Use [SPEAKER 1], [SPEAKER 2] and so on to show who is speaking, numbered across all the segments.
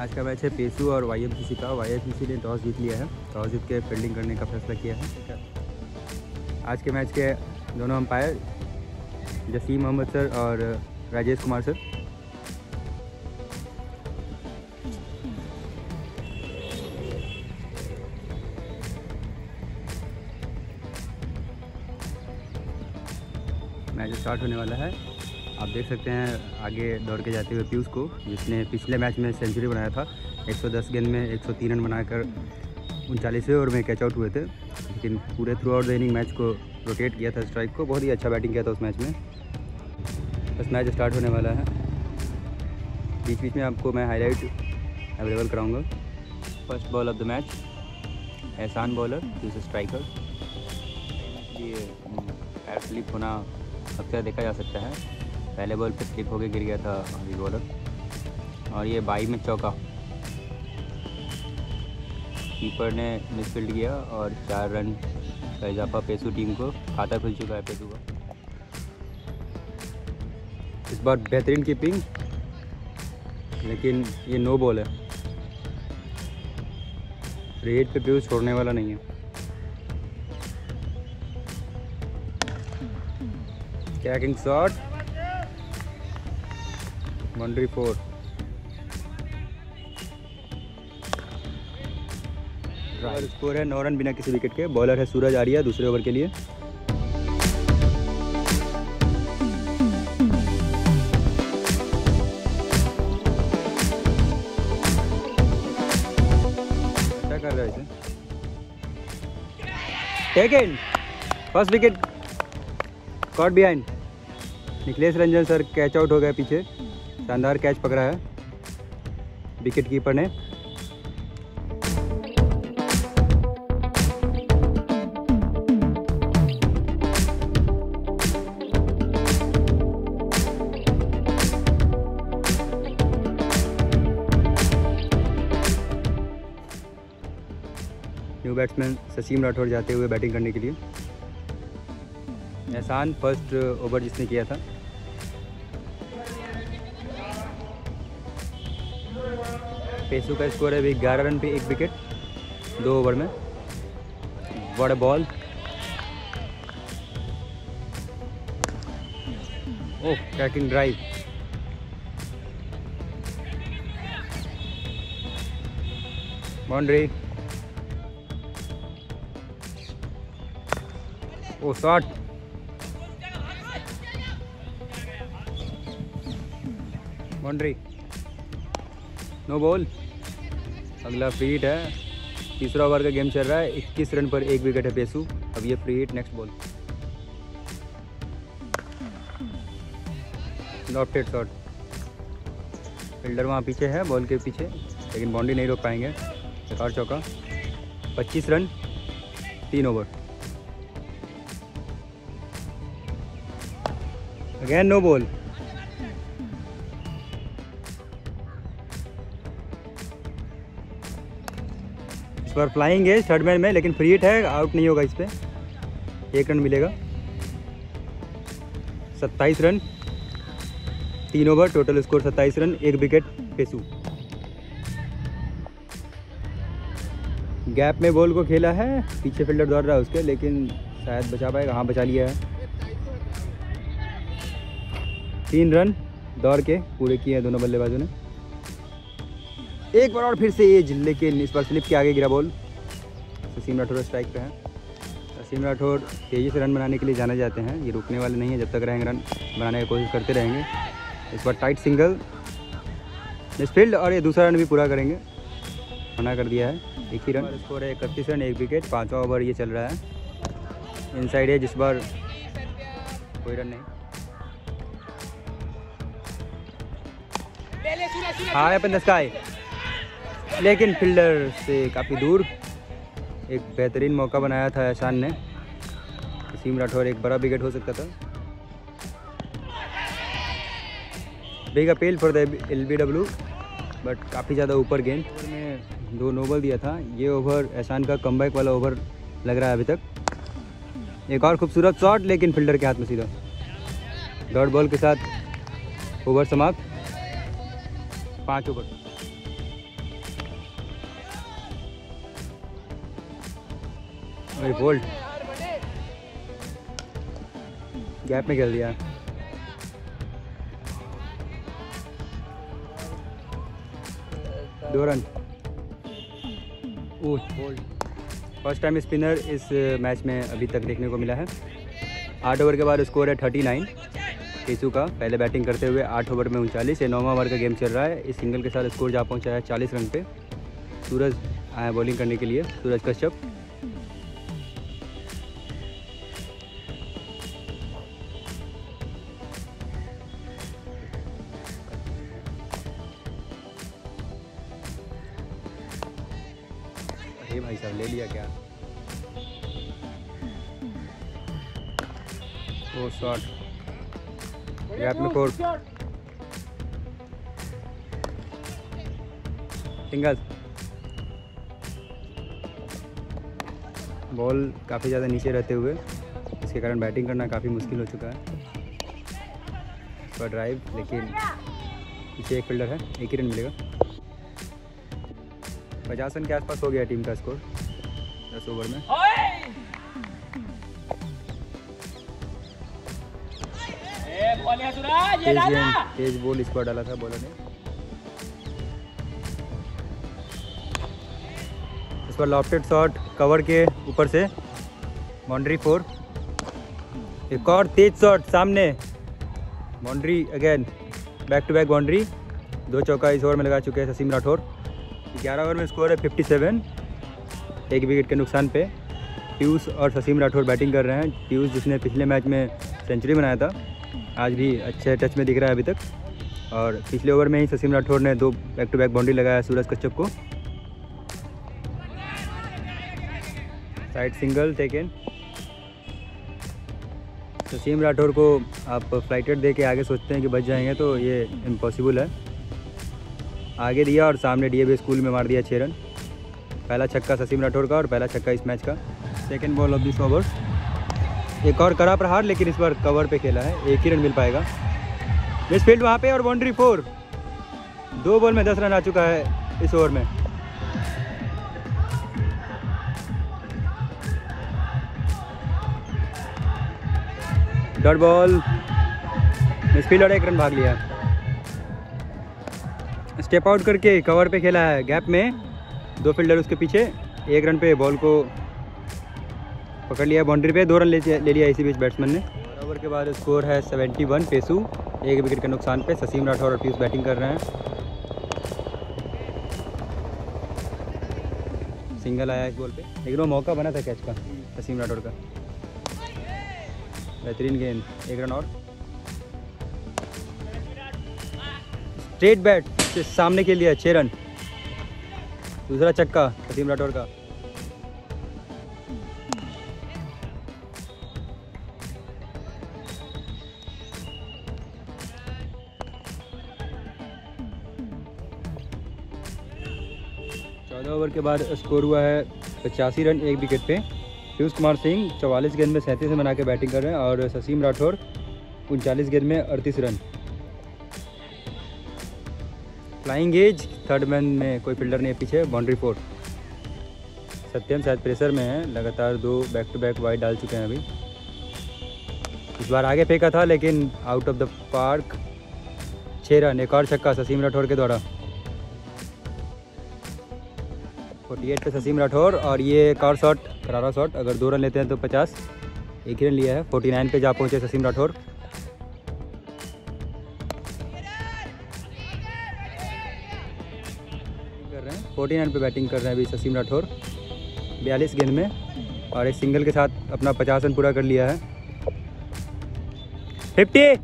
[SPEAKER 1] आज का मैच है पेसू और वाई का। वाई ने टॉस जीत लिया है। टॉस जीत के फील्डिंग करने का फैसला किया है। आज के मैच के दोनों अंपायर जसीम मोहम्मद सर और Rajesh Kumar sir. Match start होने वाला है। आप देख सकते हैं आगे दौड़ के जाते हुए पीयूष को, जिसने पिछले मैच में सेंचुरी बनाया था। 110 गेंद में 103 रन बनाकर उनचालीसवें ओवर में कैच आउट हुए थे, लेकिन पूरे through out the inning match को रोटेट किया था स्ट्राइक को। बहुत ही अच्छा बैटिंग किया था उस मैच में। बस मैच स्टार्ट होने वाला है। बीच बीच में आपको मैं हाईलाइट अवेलेबल कराऊँगा। First ball of the match Ehsan bowler दूसरे स्ट्राइकर ये स्लिप होना अक्सर देखा जा सकता है। पहले बॉल पे स्लिप होकर गिर गया था अभी बॉलर। और ये बाई में चौका। कीपर ने मिसफील्ड किया और चार रन का इजाफा पेसू टीम को खाता खुल चुका है पेसू का। इस बार बेहतरीन कीपिंग, लेकिन ये नो बॉल है। रेड पे पीयूष छोड़ने वाला नहीं है। Cracking shot boundary four score है, नौ रन बिना किसी विकेट के। बॉलर है सूरज आर्या, दूसरे ओवर के लिए। कर रहा है first wicket caught behind Nikhilesh Ranjan sir catch out हो गया पीछे। शानदार कैच पकड़ा है विकेट कीपर ने। न्यू बैट्समैन ससीम राठौर जाते हुए बैटिंग करने के लिए। एहसान फ़र्स्ट ओवर जिसने किया था। पेसू का स्कोर है अभी ग्यारह रन पे एक विकेट, दो ओवर में। बड़े ball oh cracking drive boundary oh shot boundary no ball अगला फ्री हिट है। तीसरा ओवर का गेम चल रहा है। 21 रन पर एक विकेट है पेसू अब ये free hit next ball lofted shot fielder वहाँ पीछे है बॉल के पीछे। लेकिन बाउंड्री नहीं रोक पाएँगे। एक चौका। 25 रन तीन ओवर अगेन नो बॉल बार फ्लाइंग है थर्ड मैन में, लेकिन फ्री हिट है आउट नहीं होगा इस पर एक रन मिलेगा। सत्ताईस रन तीन ओवर टोटल स्कोर सत्ताईस रन एक विकेट पेसू। गैप में बॉल को खेला है, पीछे फील्डर दौड़ रहा है उसके, लेकिन शायद बचा पाएगा। हाँ बचा लिया है। तीन रन दौड़ के पूरे किए हैं दोनों बल्लेबाजों ने। एक बार और फिर से ये लेकिन इस बार स्लिप के आगे गिरा बॉल। ससीम राठौर स्ट्राइक पे है। ससीम राठौर तेज़ी से रन बनाने के लिए जाने जाते हैं। ये रुकने वाले नहीं हैं जब तक रहेंगे रन बनाने की कोशिश करते रहेंगे। इस बार टाइट सिंगल मिसफील्ड और ये दूसरा रन भी पूरा करेंगे। मना कर दिया है। एक ही रन स्कोर है इकतीस रन एक विकेट पाँचवा ओवर ये चल रहा है। इनसाइड है जिस बार कोई रन नहीं। High up in the sky लेकिन फील्डर से काफ़ी दूर एक बेहतरीन मौका बनाया था एहसान ने। सीम राठौर एक बड़ा विकेट हो सकता था। Big appeal for the L B W, but काफ़ी ज़्यादा ऊपर गेंद। दो नोबल दिया था। ये ओवर, एहसान का कमबैक वाला ओवर लग रहा है अभी तक। एक और खूबसूरत शॉट, लेकिन फील्डर के हाथ में सीधा। डॉट बॉल के साथ ओवर समाप्त। पाँच ओवर। वही बोल्ट गैप में खेल दिया। दो रन। फ़र्स्ट टाइम स्पिनर इस मैच में अभी तक देखने को मिला है। आठ ओवर के बाद स्कोर है थर्टी नाइन केसू का पहले बैटिंग करते हुए आठ ओवर में उनचालीस। ये नौवा ओवर का गेम चल रहा है। इस सिंगल के साथ स्कोर जा पहुँचा है चालीस रन पे। सूरज आया बॉलिंग करने के लिए। सूरज कश्यप। बॉल काफ़ी ज़्यादा नीचे रहते हुए इसके कारण बैटिंग करना काफ़ी मुश्किल हो चुका है। पर ड्राइव लेकिन पीछे एक फील्डर है एक ही रन मिलेगा। पचास रन के आसपास हो गया टीम का स्कोर दस ओवर में। तेज बॉल इस पर डाला था बॉलर ने। पर लॉफ्टेड शॉट कवर के ऊपर से बाउंड्री फोर एक और तेज शॉट सामने boundary again back to back boundary दो चौका इस ओवर में लगा चुके हैं ससीम राठौर। ग्यारह ओवर में स्कोर है फिफ्टी सेवन एक विकेट के नुकसान पे। पीयूष और ससीम राठौर बैटिंग कर रहे हैं। पीयूष जिसने पिछले मैच में सेंचुरी बनाया था, आज भी अच्छे टच में दिख रहा है अभी तक। और पिछले ओवर में ही ससीम राठौर ने दो बैक टू बैक बाउंड्री लगाया सूरज कश्यप को। Side single taken Sasim Rathore को आप फ्लाइटेड दे के आगे सोचते हैं कि बच जाएँगे तो ये इम्पॉसिबल है। आगे दिया और सामने डी स्कूल में मार दिया छः रन। पहला छक्का ससीम राठौर का और पहला छक्का इस मैच का। Second ball of this over एक और कड़ा प्रहार, लेकिन इस बार कवर पे खेला है। एक ही रन मिल पाएगा। मिस फ़ील्ड वहाँ पे और बाउंड्री फोर दो बॉल में दस रन आ चुका है इस ओवर में। Dot ball. मिस फ़ील्ड एक रन भाग लिया। स्टेप आउट करके कवर पे खेला है गैप में। दो फील्डर उसके पीछे एक रन पे बॉल को पकड़ लिया बाउंड्री पे। दो रन ले, ले लिया इसी बीच बैट्समैन ने। ओवर के बाद स्कोर है 71 पेसू एक विकेट के नुकसान पे ससीम राठौर और पीयूष बैटिंग कर रहे हैं। सिंगल आया इस बॉल पे। लेकिन वो मौका बना था कैच का ससीम राठौर का। बेहतरीन गेंद, एक रन और। स्ट्रेट बैट से सामने के लिए छः रन। दूसरा चक्का ससीम राठौर का। चौदह ओवर के बाद स्कोर हुआ है पचासी रन एक विकेट पे। पीयूष कुमार सिंह चवालीस गेंद में सैंतीस रन बना के बैटिंग कर रहे हैं और ससीम राठौर उनचालीस गेंद में अड़तीस run. Flying edge, third man में कोई फील्डर नहीं है पीछे, बाउंड्री फोर। सत्यम शायद प्रेशर में है, लगातार दो बैक टू बैक वाइड डाल चुके हैं अभी। इस बार आगे फेंका था, लेकिन आउट ऑफ़ द पार्क छः रन, एक और छक्का ससीम राठौर के द्वारा। 48 पे ससीम राठौर और ये एक और शॉट करारा शॉट, अगर दो रन लेते हैं तो 50 एक ही रन लिया है 49 पे जा पहुँचे ससीम राठौर। कर रहे हैं 49 पे बैटिंग कर रहे हैं अभी ससीम राठौर। बयालीस गेंद में, और एक सिंगल के साथ अपना 50 रन पूरा कर लिया है। 50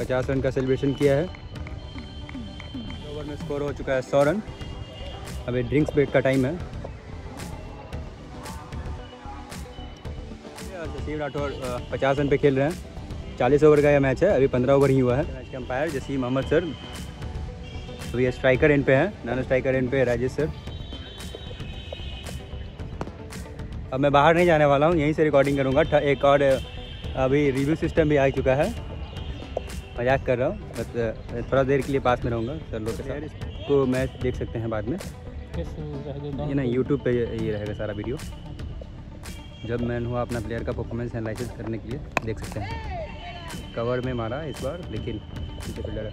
[SPEAKER 1] पचास रन का सेलिब्रेशन किया है। स्कोर हो चुका है सौ रन अभी ड्रिंक्स ब्रेक का टाइम है। जसीम राठौर पचास रन पे खेल रहे हैं। चालीस ओवर का यह मैच है, अभी पंद्रह ओवर ही हुआ है। मैच के अंपायर जसीम मोहम्मद सर अभी स्ट्राइकर एंड पे है, नॉन स्ट्राइकर एंड पे राजेश सर अब मैं बाहर नहीं जाने वाला हूँ, यहीं से रिकॉर्डिंग करूँगा। एक और अभी रिव्यू सिस्टम भी आ चुका है। मज़ाक कर रहा हूँ बस थोड़ा देर के लिए पास में रहूँगा सर लोग के साथ। को मैच देख सकते हैं बाद में। ये ना यूट्यूब पे ये रहेगा सारा वीडियो जब मैंने हुआ अपना प्लेयर का परफॉर्मेंस एनालिसिस करने के लिए देख सकते हैं। कवर में मारा इस बार लेकिन पीछे है।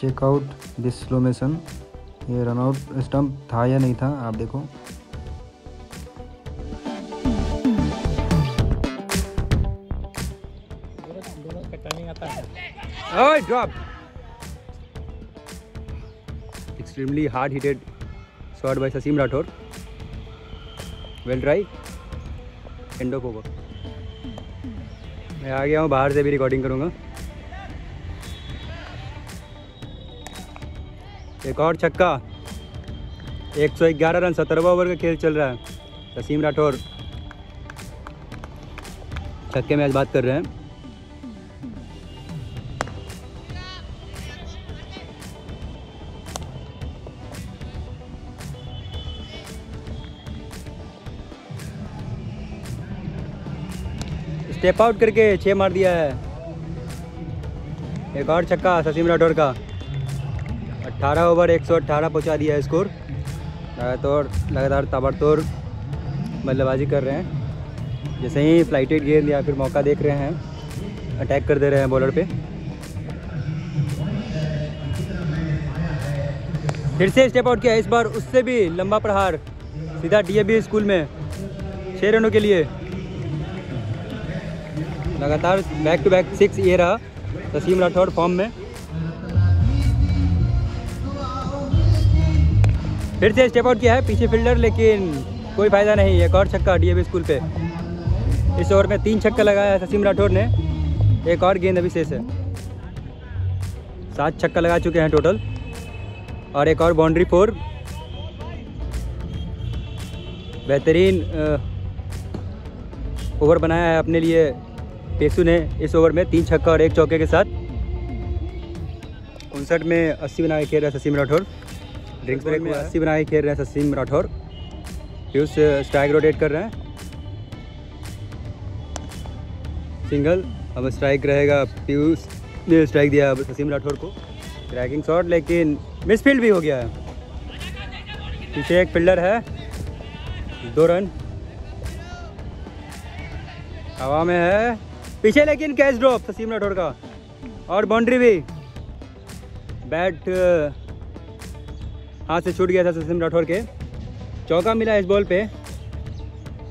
[SPEAKER 1] चेकआउट दिस स्लोमेशन ये रनआउट स्टम्प था या नहीं था आप देखो। Drop extremely hard hitted shot by Sasim Rathore well drive into cover मैं आ गया हूँ बाहर से भी रिकॉर्डिंग करूँगा। एक और छक्का। 111 रन, सत्रहवा ओवर का खेल चल रहा है। ससीम राठौर। छक्के में आज बात कर रहे हैं। स्टेप आउट करके छः मार दिया है। एक और छक्का ससीम राठौर का। 18 ओवर 118 पहुँचा दिया है स्कोर लगातार लगातार ताबड़तोड़ बल्लेबाजी कर रहे हैं। जैसे ही फ्लाइटेड गेंद या फिर मौका देख रहे हैं। अटैक कर दे रहे हैं बॉलर पे। फिर से स्टेप आउट किया इस बार। उससे भी लंबा प्रहार। सीधा डीएबी स्कूल में। छः रनों के लिए। लगातार बैक टू बैक सिक्स ये रहा। तसीम राठौर फॉर्म में। फिर से स्टेप आउट किया है, पीछे फील्डर लेकिन कोई फ़ायदा नहीं, एक और छक्का डीएवी स्कूल पे। इस ओवर में तीन छक्का लगाया है तसीम राठौर ने, एक और गेंद अभी शेष है। सात छक्का लगा चुके हैं टोटल और एक और बाउंड्री फोर बेहतरीन ओवर बनाया है अपने लिए पेसू ने इस ओवर में, तीन छक्का और एक चौके के साथ। उनसठ में अस्सी बना के खेल रहे ससीम राठौर। ड्रिंक्स ब्रेक में अस्सी बना के खेल रहे हैं ससीम राठौर। पीयूष स्ट्राइक रोटेट कर रहे हैं। सिंगल अब स्ट्राइक रहेगा पीयूष ने स्ट्राइक दिया अब ससीम राठौर को। क्रैकिंग शॉट लेकिन मिसफील्ड भी हो गया है। पीछे एक फील्डर है। दो रन। हवा में है। पीछे लेकिन कैच ड्रॉप ससीम राठौर का। और बाउंड्री भी। बैट हाथ से छूट गया था ससीम राठौर के। चौका मिला इस बॉल पे।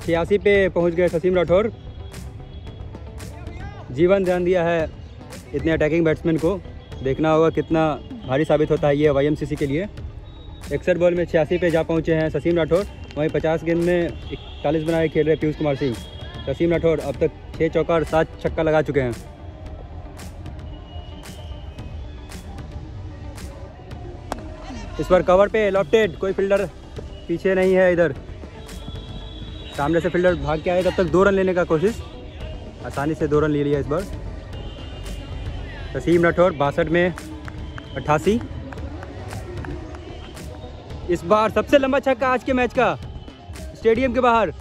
[SPEAKER 1] छियासी पे पहुँच गए ससीम राठौर। जीवन ध्यान दिया है इतने अटैकिंग बैट्समैन को। देखना होगा कितना भारी साबित होता है ये वाई के लिए। इकसठ बॉल में छियासी पे जा पहुँचे हैं ससीम राठौर। वहीं पचास गेंद में इकतालीस बनाए खेल रहे पीयूष कुमार सिंह। ससीम राठौर अब तक छः चौका और सात छक्का लगा चुके हैं। इस बार कवर पे लॉफ्टेड कोई फील्डर पीछे नहीं है इधर। सामने से फील्डर भाग के आए, तब तक दो रन लेने का कोशिश। आसानी से दो रन ले लिया इस बार। तसीम राठौर, बासठ में अट्ठासी। इस बार सबसे लंबा छक्का आज के मैच का। स्टेडियम के बाहर।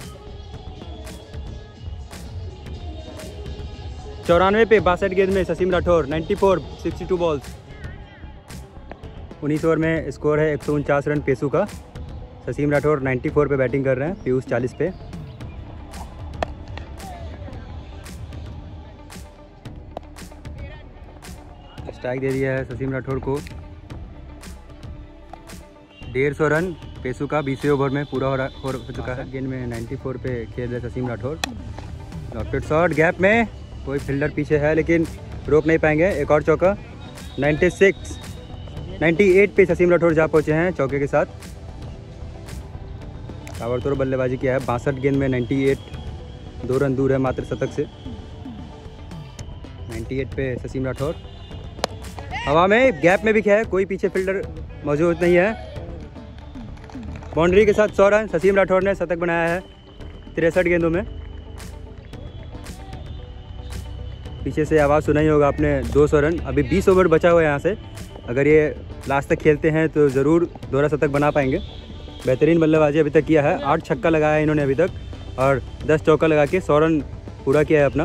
[SPEAKER 1] चौरानवे पे बासठ गेंद में ससीम राठौर 94 62 बॉल्स उन्नीस ओवर में स्कोर है एक सौ उनचास रन पेसू का। ससीम राठौर 94 पे बैटिंग कर रहे हैं पीयूष 40 पे। स्ट्राइक दे दिया है ससीम राठौर को। डेढ़ सौ रन पेसू का बीसवें ओवर में पूरा हो, हो, हो चुका है। गेंद में 94 पे खेल रहे Sasim Rathore. Lofted shot gap में कोई फील्डर पीछे है लेकिन रोक नहीं पाएँगे। एक और चौका 96 98 पे ससीम राठौर जा पहुँचे हैं चौके के साथ। ताबड़तोड़ बल्लेबाजी किया है। बासठ गेंद में 98 दो रन दूर है मात्र शतक से। 98 पे ससीम राठौर। हवा में, गैप में भी क्या है, कोई पीछे फील्डर मौजूद नहीं है। बाउंड्री के साथ सौ रन, ससीम राठौर ने शतक बनाया है तिरसठ गेंदों में। पीछे से आवाज़ सुना ही होगा आपने 200 रन, अभी 20 ओवर बचा हुआ है यहाँ से। अगर ये लास्ट तक खेलते हैं तो ज़रूर दोहरा शतक बना पाएँगे। बेहतरीन बल्लेबाजी अभी तक किया है। आठ छक्का लगाया है इन्होंने अभी तक और दस चौका लगा के सौ रन पूरा किया है अपना।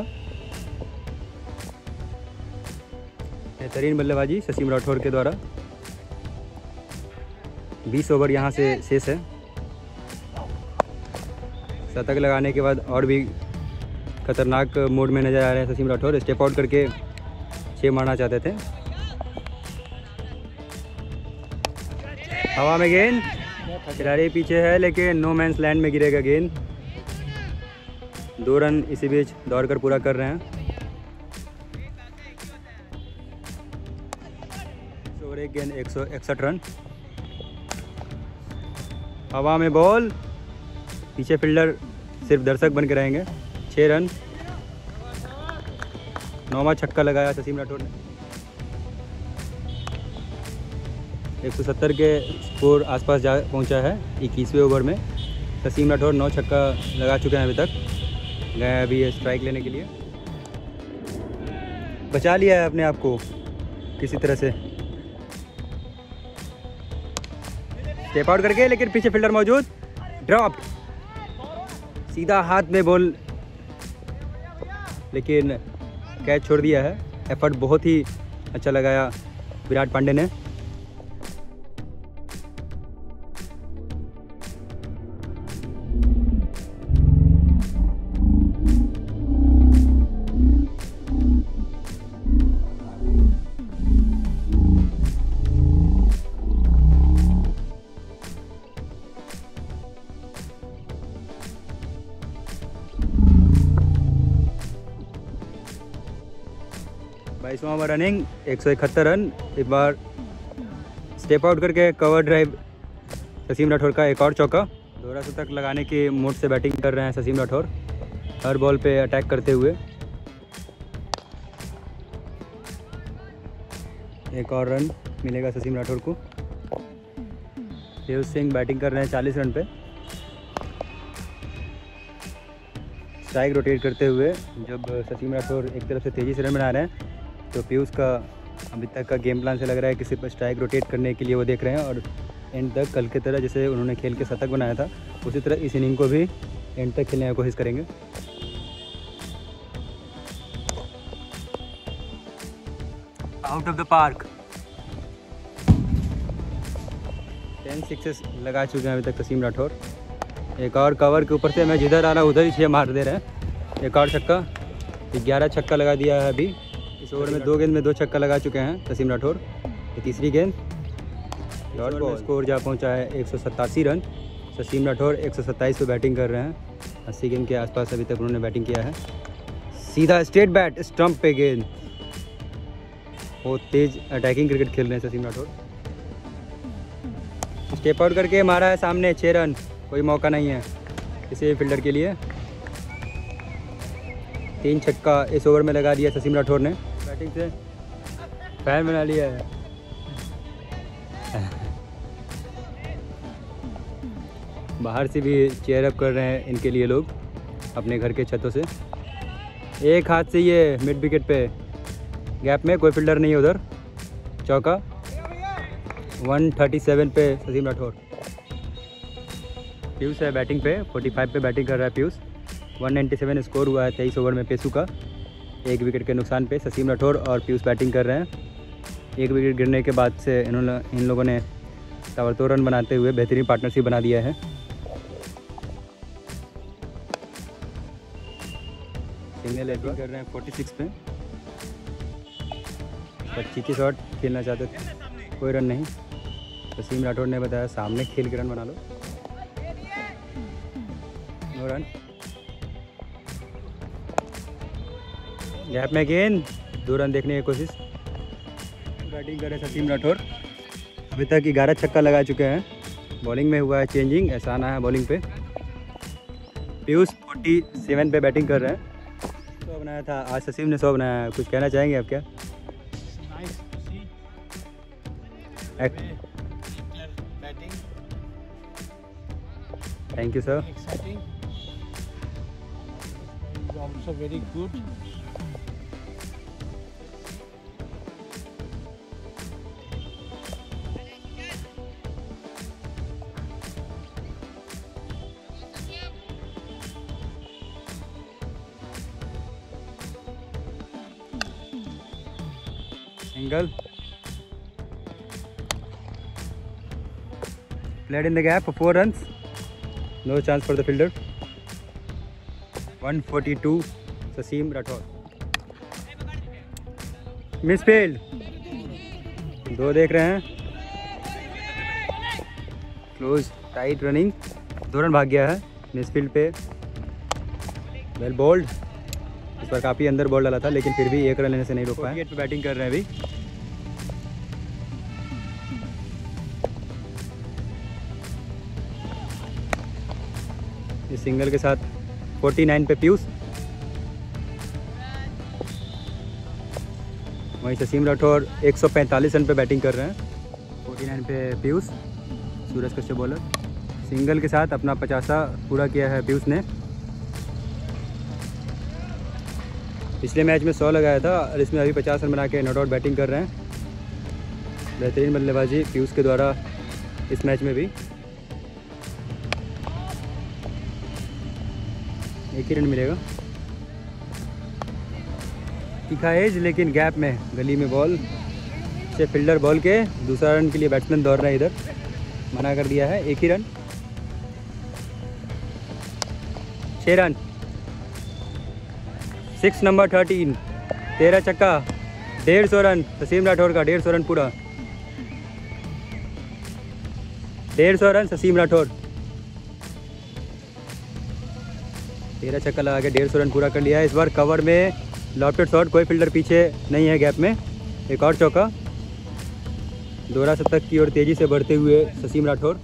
[SPEAKER 1] बेहतरीन बल्लेबाजी ससीम राठौर के द्वारा। बीस ओवर यहाँ से शेष है। शतक लगाने के बाद और भी खतरनाक मोड में नज़र आ रहे हैं ससीम राठौर। स्टेप आउट करके छः मारना चाहते थे। हवा में गेंद। खिलाड़ी पीछे है, लेकिन नो मैंस लैंड में गिरेगा गेंद। दो रन इसी बीच दौड़ कर पूरा कर रहे हैं। और एक गेंद, एक सौ इकसठ रन। हवा में बॉल। पीछे फील्डर सिर्फ़ दर्शक बन के रहेंगे। छः रन। नौवा छक्का लगाया ससीम राठौर ने। 170 के स्कोर आसपास जा पहुँचा है इक्कीसवें ओवर में। ससीम राठौर नौ छक्का लगा चुके हैं अभी तक। गए अभी स्ट्राइक लेने के लिए। बचा लिया है अपने आप को किसी तरह से। स्टेप आउट करके, लेकिन पीछे फील्डर मौजूद। ड्रॉप सीधा हाथ में बॉल लेकिन कैच छोड़ दिया है। एफर्ट बहुत ही अच्छा लगाया विराट पांडे ने। एक सौ इकहत्तर रन, एक बार स्टेप आउट करके कवर ड्राइव ससीम राठौर का एक और चौका। दोहरा शतक लगाने के मोड से बैटिंग कर रहे हैं ससीम राठौर, हर बॉल पे अटैक करते हुए। एक और रन मिलेगा ससीम राठौर को। देव सिंह बैटिंग कर रहे हैं चालीस रन पे। स्ट्राइक रोटेट करते हुए जब ससीम राठौर एक तरफ़ से तेज़ी से रन बना रहे हैं तो पीयूष का अभी तक का गेम प्लान से लग रहा है कि सिर्फ़ स्ट्राइक रोटेट करने के लिए वो देख रहे हैं और एंड तक कल की तरह जैसे उन्होंने खेल के शतक बनाया था उसी तरह इस इनिंग को भी एंड तक खेलने की कोशिश करेंगे। Out of the park ten sixes लगा चुके हैं अभी तक तसीम राठौर। एक और कवर के ऊपर से मैं जिधर आ रहा उधर ही छः मार दे रहे हैं। एक और छक्का ग्यारह छक्का लगा दिया है अभी। इस ओवर में दो गेंद में दो छक्का लगा चुके हैं तसीम राठौर। तीसरी गेंद। डॉट बॉल स्कोर जा पहुँचा है एक सौ सत्तासी रन। ससीम राठौर 127 पे बैटिंग कर रहे हैं। अस्सी गेंद के आसपास अभी तक उन्होंने बैटिंग किया है। सीधा स्ट्रेट बैट, स्टंप पे गेंद। बहुत तेज अटैकिंग क्रिकेट खेल रहे हैं ससीम राठौर। स्टेप आउट करके मारा है सामने छः रन। कोई मौका नहीं है किसी फील्डर के लिए। तीन छक्का इस ओवर में लगा दिया ससीम राठौर ने। बैटिंग से। फ़ैन बना लिया है। बाहर से भी चेयर अप कर रहे हैं इनके लिए लोग, अपने घर के छतों से। एक हाथ से ये मिड विकेट पे। गैप में कोई फील्डर नहीं है उधर। चौका। 137 पे ससीम राठौर। पीयूष है बैटिंग पे। 45 पे बैटिंग कर रहा है पीयूष। 197 स्कोर हुआ है तेईस ओवर में पेसू का। एक विकेट के नुकसान पे ससीम राठौर और पीयूष बैटिंग कर रहे हैं। एक विकेट गिरने के बाद से इन्होंने इन लोगों ने ताबड़तोड़ रन बनाते हुए बेहतरीन पार्टनरशिप बना दिया है। सिंगल कर रहे हैं 46 पे। पच्चीस शॉट खेलना चाहते थे, कोई रन नहीं। वसीम राठौर ने बताया, सामने खेल के रन बना लो। No run. गैप में गेंद दो रन देखने की कोशिश। बैटिंग कर रहे सचिन राठौर। अभी तक ग्यारह छक्का लगा चुके हैं। बॉलिंग में हुआ है चेंजिंग ऐसा आना है बॉलिंग पे। पीयूष फोर्टी सेवन पे बैटिंग कर रहे हैं। सौ बनाया था। आज ससीम ने सौ बनाया है। कुछ कहना चाहेंगे आप क्या? Thank you sir
[SPEAKER 2] very He's
[SPEAKER 1] Angle. Played in the gap for four runs. No chance for the fielder. 142. Sasim Rathod. Misfield. दो देख रहे हैं क्लोज टाइट रनिंग दो रन भाग गया है मिसफील्ड पे वेल बोल्ड इस बार काफ़ी अंदर बॉल डाला था, लेकिन फिर भी एक रन लेने से नहीं रोक पाया गेट पे बैटिंग कर रहे हैं अभी इस सिंगल के साथ 49 पे पीयूष वहीं ससीम राठौर 145 रन पे बैटिंग कर रहे हैं। 49 पे पीयूष सूरज कश्यप बॉलर सिंगल के साथ अपना पचासा पूरा किया है पीयूष ने। पिछले मैच में 100 लगाया था, और इसमें अभी 50 रन बना के नॉट आउट बैटिंग कर रहे हैं। बेहतरीन बल्लेबाजी पीयूष के द्वारा इस मैच में भी। एक ही रन मिलेगा। तीखा एज लेकिन गैप में गली में बॉल से फील्डर बॉल के, दूसरा रन के लिए बैट्समैन दौड़ रहा है इधर। मना कर दिया है, एक ही रन छः रन सिक्स नंबर थर्टीन तेरह चक्का, डेढ़ सौ रन ससीम राठौर का डेढ़ सौ रन पूरा। डेढ़ सौ रन ससीम राठौर। तेरह चक्कर लगा के डेढ़ सौ रन पूरा कर लिया है। इस बार कवर में लॉफ्टेड शॉट कोई फील्डर पीछे नहीं है गैप में। एक और चौका। दोहरा शतक की ओर तेज़ी से बढ़ते हुए ससीम राठौर।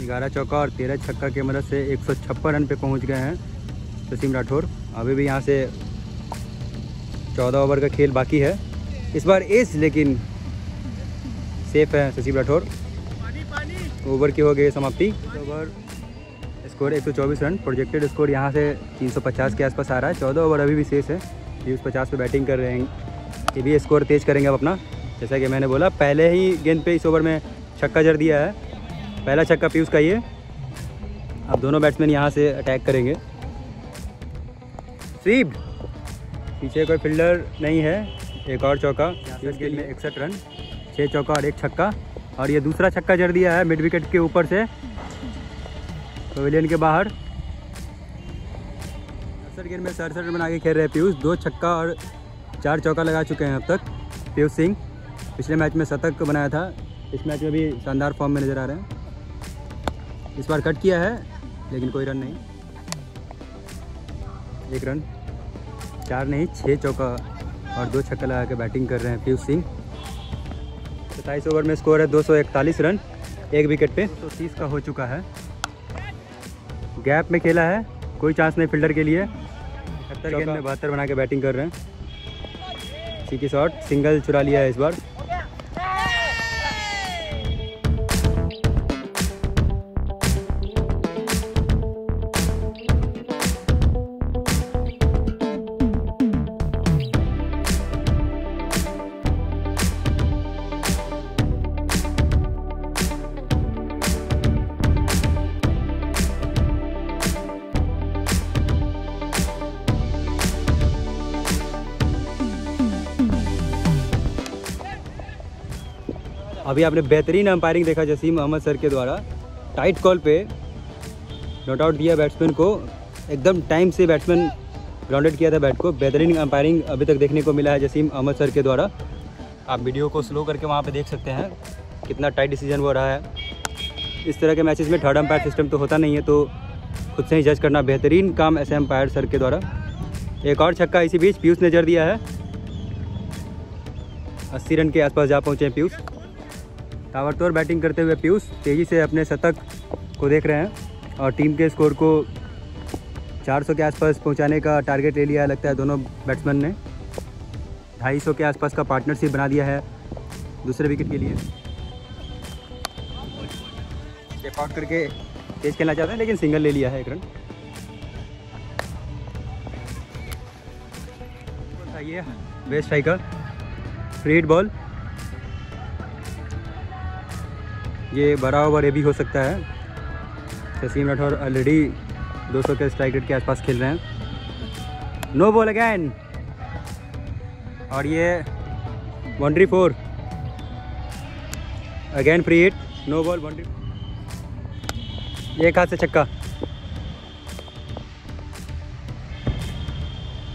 [SPEAKER 1] ग्यारह चौका और तेरह छक्का की मदद से एक सौ छप्पन रन पे पहुँच गए हैं ससीम राठौर। अभी भी यहाँ से चौदह ओवर का खेल बाकी है। इस बार एस लेकिन सेफ़ है ससीम राठौर। ओवर की हो गई समाप्ति। Over score 124 run projected score यहाँ से 350 के आसपास आ रहा है। चौदह ओवर अभी भी शेष है। पीयूष पचास पे बैटिंग कर रहे हैं। ये भी स्कोर तेज करेंगे अब अपना। जैसा कि मैंने बोला पहले ही गेंद पे इस ओवर में छक्का जड़ दिया है। पहला छक्का पीयूष का ये अब दोनों बैट्समैन यहाँ से अटैक करेंगे। स्वीप पीछे कोई फील्डर नहीं है। एक और चौका पीयूष के लिए इकसठ रन छः चौका और एक छक्का। और ये दूसरा छक्का जड़ दिया है मिड विकेट के ऊपर से। पवेलियन के बाहर। अक्सर गेंद में सड़सठ बना के खेल रहे पीयूष। दो छक्का और चार चौका लगा चुके हैं अब तक पीयूष सिंह। पिछले मैच में शतक बनाया था। इस मैच में भी शानदार फॉर्म में नज़र आ रहे हैं। इस बार कट किया है, लेकिन कोई रन नहीं। एक रन, चार नहीं छः चौका और दो छक्का लगा के बैटिंग कर रहे हैं पीयूष सिंह। सत्ताईस ओवर में स्कोर है 241 रन, एक विकेट पे। तो तीस का हो चुका है। गैप में खेला है कोई चांस नहीं फील्डर के लिए। सत्तर गेंद में बहत्तर बना के बैटिंग कर रहे हैं। सी की शॉट सिंगल चुरा लिया है इस बार। अभी आपने बेहतरीन अंपायरिंग देखा जसीम अहमद सर के द्वारा। टाइट कॉल पे नॉट आउट दिया बैट्समैन को। एकदम टाइम से बैट्समैन ग्राउंडेड किया था बैट को। बेहतरीन अंपायरिंग अभी तक देखने को मिला है जसीम अहमद सर के द्वारा। आप वीडियो को स्लो करके वहाँ पे देख सकते हैं कितना टाइट डिसीज़न हो रहा है। इस तरह के मैचेस में थर्ड अंपायर सिस्टम तो होता नहीं है तो खुद से ही जज करना बेहतरीन काम ऐसे अंपायर सर के द्वारा। एक और छक्का इसी बीच, पीयूष ने जर दिया है। अस्सी रन के आसपास जा पहुँचे पीयूष। ताबड़तोड़ बैटिंग करते हुए पीयूष तेज़ी से अपने शतक को देख रहे हैं और टीम के स्कोर को 400 के आसपास पहुँचाने का टारगेट ले लिया लगता है दोनों बैट्समैन ने। 250 के आसपास का पार्टनरशिप बना दिया है दूसरे विकेट के लिए। आउट करके तेज खेलना चाहते हैं, लेकिन सिंगल ले लिया है एक रन ये best striker free hit ball ये बड़ा ओवर ये भी हो सकता है। जसीम राठौर ऑलरेडी 200 के स्ट्राइक रेट के आसपास खेल रहे हैं। नो बॉल अगैन और ये boundary four again free hit no ball boundary एक हाथ से छक्का।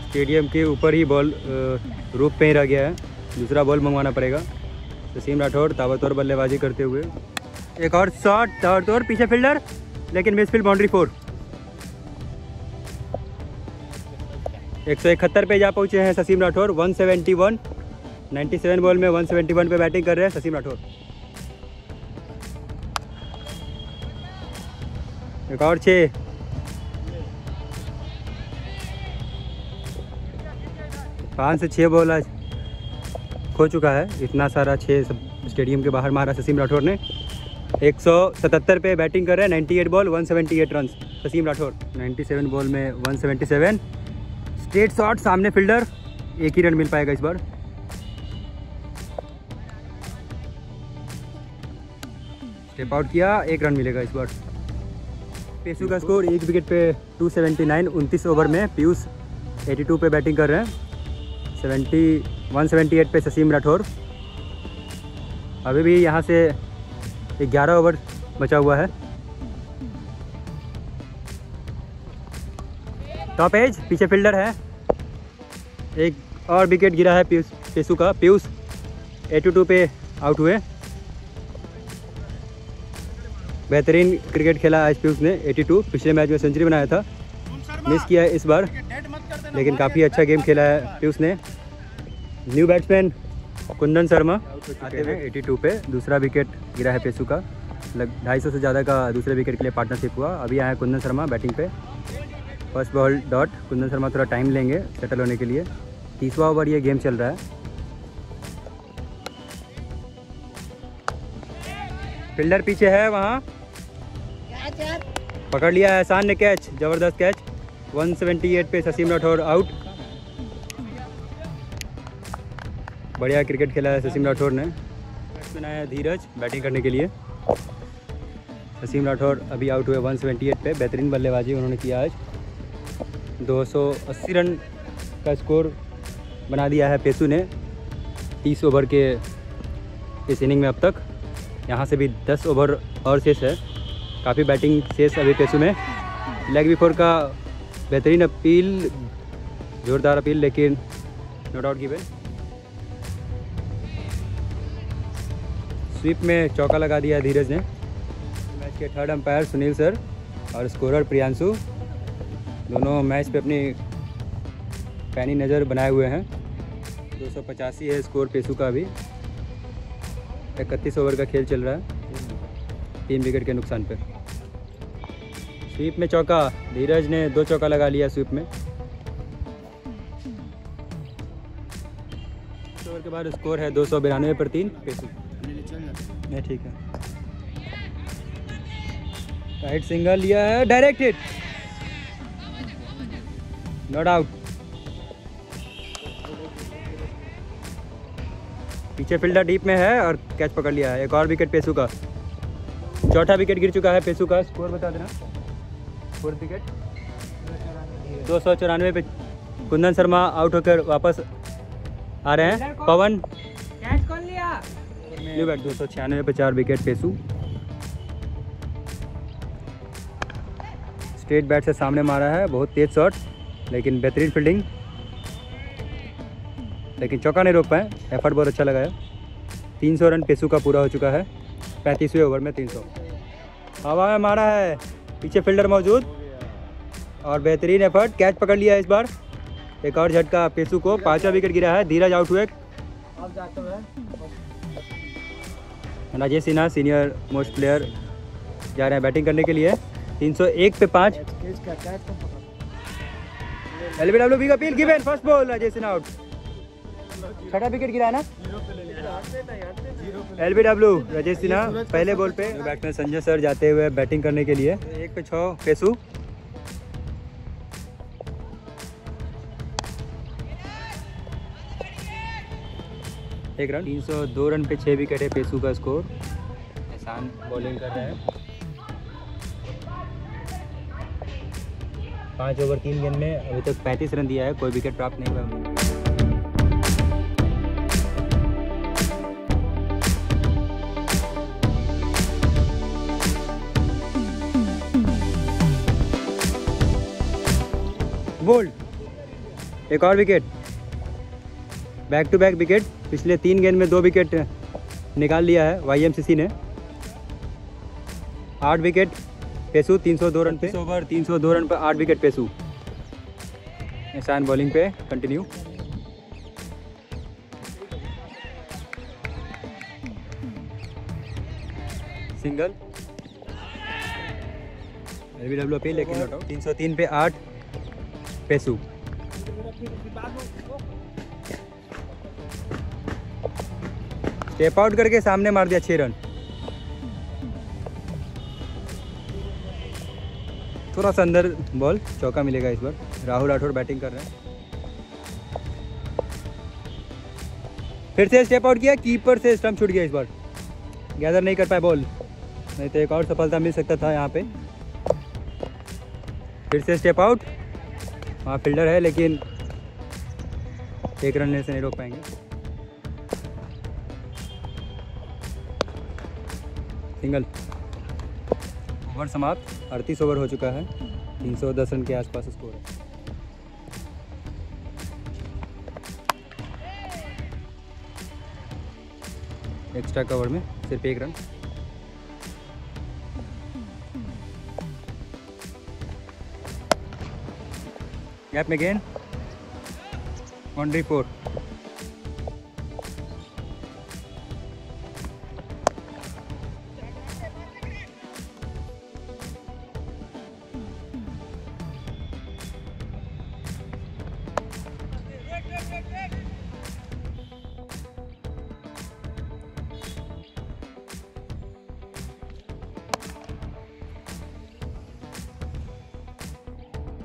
[SPEAKER 1] स्टेडियम के ऊपर ही बॉल रूप पे ही रह गया है। दूसरा बॉल मंगवाना पड़ेगा। तसीम राठौर ताबतौर बल्लेबाजी करते हुए। एक और शॉट ताबतौर पीछे फील्डर लेकिन मिस फ़ील्ड बाउंड्री फोर एक सौ इकहत्तर पे जा पहुँचे हैं ससीम राठौर 171 97 बॉल में 171 पे बैटिंग कर रहे हैं ससीम राठौर। एक और छः। पाँच से छः बॉल आज खो चुका है। इतना सारा छः सब स्टेडियम के बाहर मारा ससीम राठौर ने। 177 पे बैटिंग कर रहे हैं 98 ball 178 run Sasim Rathore 97 ball में 177 स्ट्रेट शॉट, सामने फील्डर, एक ही रन मिल पाएगा इस बार। स्टेप आउट किया, एक रन मिलेगा इस बार। पेशु का स्कोर एक विकेट पे 279 उनतीस ओवर में। पीयूष 82 पे बैटिंग कर रहे हैं। 70 178 पे ससीम राठौर। अभी भी यहाँ से 11 ओवर बचा हुआ है। टॉप एज पीछे फील्डर है। एक और विकेट गिरा है पीयूष पेसू का। पीयूष 82 पे आउट हुए। बेहतरीन क्रिकेट खेला आज पीयूष ने 82 पिछले मैच में सेंचुरी बनाया था। मिस किया है इस बार। लेकिन काफ़ी अच्छा गेम खेला है पीयूष ने। New batsman Kundan Sharma. आते हैं। 82 पे। दूसरा विकेट गिरा है पेसू का। लग ढाई सौ से ज़्यादा का दूसरे विकेट के लिए पार्टनरशिप हुआ। अभी आया कुंदन शर्मा बैटिंग पे। First ball dot Kundan Sharma थोड़ा टाइम लेंगे सेटल होने के लिए। तीसवा ओवर ये गेम चल रहा है। फील्डर पीछे है वहाँ। पकड़ लिया है एहसान ने कैच ज़बरदस्त कैच 178 पे ससीम राठौर आउट बढ़िया क्रिकेट खेला है ससीम राठौर ने। आया धीरज बैटिंग करने के लिए। ससीम राठौर अभी आउट हुए 178 पे, बेहतरीन बल्लेबाजी उन्होंने किया आज। 280 रन का स्कोर बना दिया है पेसू ने 30 ओवर के इस इनिंग में अब तक। यहाँ से भी 10 ओवर और शेष है। काफ़ी बैटिंग शेष अभी पेसू में। लेग बिफोर का बेहतरीन अपील जोरदार अपील लेकिन नो डाउट गिवन स्वीप में चौका लगा दिया धीरज ने। मैच के थर्ड अंपायर सुनील सर और स्कोरर प्रियांशु। दोनों मैच पे अपनी पैनी नज़र बनाए हुए हैं। दो सौ पचासी है स्कोर पेसू का अभी। इकतीस ओवर का खेल चल रहा है। तीन विकेट के नुकसान पर स्वीप में चौका, धीरज ने दो चौका लगा लिया स्वीप में। ओवर के बाद स्कोर है दो सौ बिरानवे पर तीन पेसू नहीं ठीक है। राइट सिंगल लिया है डायरेक्ट हिट नो डाउट पीछे फील्डर डीप में है और कैच पकड़ लिया है, एक और विकेट पेसू का। चौथा विकेट गिर चुका है पेसू का। स्कोर बता देना। फोर्थ विकेट दो सौ चौरानवे पे कुंदन शर्मा आउट होकर वापस आ रहे हैं। पवन न्यू बैट दो। सौ छियानवे पे चार विकेट पेसू। स्ट्रेट बैट से सामने मारा है बहुत तेज शॉट लेकिन बेहतरीन फील्डिंग। लेकिन चौका नहीं रोक पाए एफर्ट बहुत अच्छा लगाया। तीन सौ रन पेसू का पूरा हो चुका है पैंतीसवें ओवर में तीन सौ। हवा में मारा है पीछे फील्डर मौजूद। और बेहतरीन एफर्ट कैच पकड़ लिया है इस बार। एक और झटका पेसू को पांचवा विकेट गिरा है धीरज आउट हुए।
[SPEAKER 3] अब जाते हुए
[SPEAKER 1] Rajesh Sinha senior most player जा रहे हैं बैटिंग करने के लिए। 301 पे पाँच।
[SPEAKER 3] को पकड़
[SPEAKER 1] एलबीडब्ल्यू बी का appeal given first ball Rajesh Sinha out छठा विकेट गिरा ना? एलबीडब्ल्यू राजेश सिन्हा, पहले बॉल पे। बैट्समैन संजय सर जाते हुए बैटिंग करने के लिए। एक पे छः पेसू एक रन तीन सौ दो रन पे छः विकेट है पेसू का स्कोर एहसान बॉलिंग कर रहा है। पाँच ओवर तीन गेंद में अभी तक पैंतीस रन दिया है, कोई विकेट प्राप्त नहीं हुआ बोल्ड एक और wicket back to back wicket पिछले तीन गेंद में दो विकेट निकाल लिया है वाई ने। आठ विकेट पेसू 302 रन पे। ओवर 302 रन पर आठ विकेट पेसू। एहसान बॉलिंग पे कंटिन्यू सिंगल। डब्ल्यू पे लेकिन नॉट आउट। 303 पे आठ पेसू। स्टेप आउट करके सामने मार दिया छः रन। थोड़ा सा अंदर बॉल, चौका मिलेगा इस बार। राहुल राठौर बैटिंग कर रहे हैं। फिर से स्टेप आउट किया कीपर से स्टम्प छूट गया इस बार। गैदर नहीं कर पाए बॉल नहीं तो एक और सफलता मिल सकता था यहाँ पे। फिर से स्टेप आउट वहाँ फील्डर है, लेकिन एक रन से नहीं रोक पाएँगे। सिंगल। ओवर समाप्त, अड़तीस ओवर हो चुका है 310 रन के आसपास स्कोर है। एक्स्ट्रा कवर में सिर्फ़ एक रन। गैप में गेंद। Boundary four.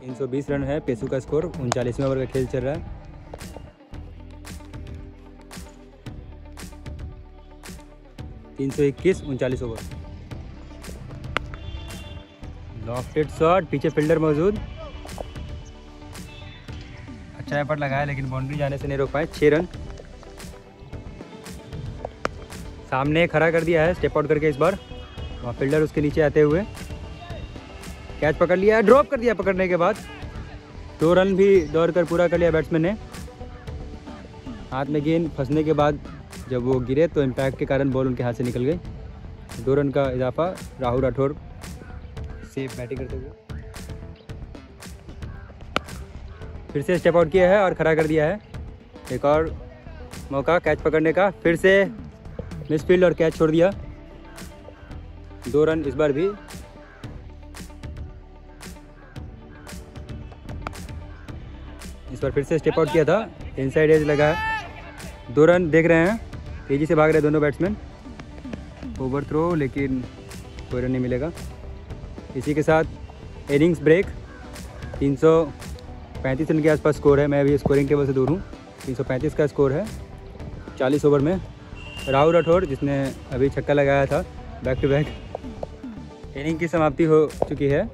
[SPEAKER 1] तीन सौ बीस रन है, पेसू का स्कोर उनचालीसवें ओवर का खेल चल रहा है। तीन सौ इक्कीस, उनचालीस ओवर। लॉफ्टेड शॉट पीछे फील्डर मौजूद। अच्छा एफर्ट लगाया, लेकिन बाउंड्री जाने से नहीं रोक पाए छः रन। सामने खड़ा कर दिया है स्टेप आउट करके इस बार। वहाँ फील्डर उसके नीचे आते हुए। कैच पकड़ लिया ड्रॉप कर दिया पकड़ने के बाद। दो रन भी दौड़ कर पूरा कर लिया बैट्समैन ने। हाथ में गेंद, फंसने के बाद जब वो गिरे तो इम्पैक्ट के कारण बॉल उनके हाथ से निकल गई। दो रन का इजाफा, राहुल राठौर सेफ़ बैटिंग करते हुए। फिर से स्टेप आउट किया है और खड़ा कर दिया है। एक और मौका कैच पकड़ने का, फिर से मिसफील्ड और कैच छोड़ दिया। दो रन इस बार भी बार फिर से स्टेप आउट किया था। इनसाइड एज लगा। है दो रन देख रहे हैं। तेज़ी से भाग रहे दोनों बैट्समैन ओवर थ्रो लेकिन कोई रन नहीं मिलेगा। इसी के साथ इनिंग्स ब्रेक 335 रन के आसपास स्कोर है। मैं अभी स्कोरिंग टेबल से दूर हूँ। 335 का स्कोर है। 40 ओवर में राहुल राठौर, जिसने अभी छक्का लगाया था बैक टू बैक इनिंग की समाप्ति हो चुकी है।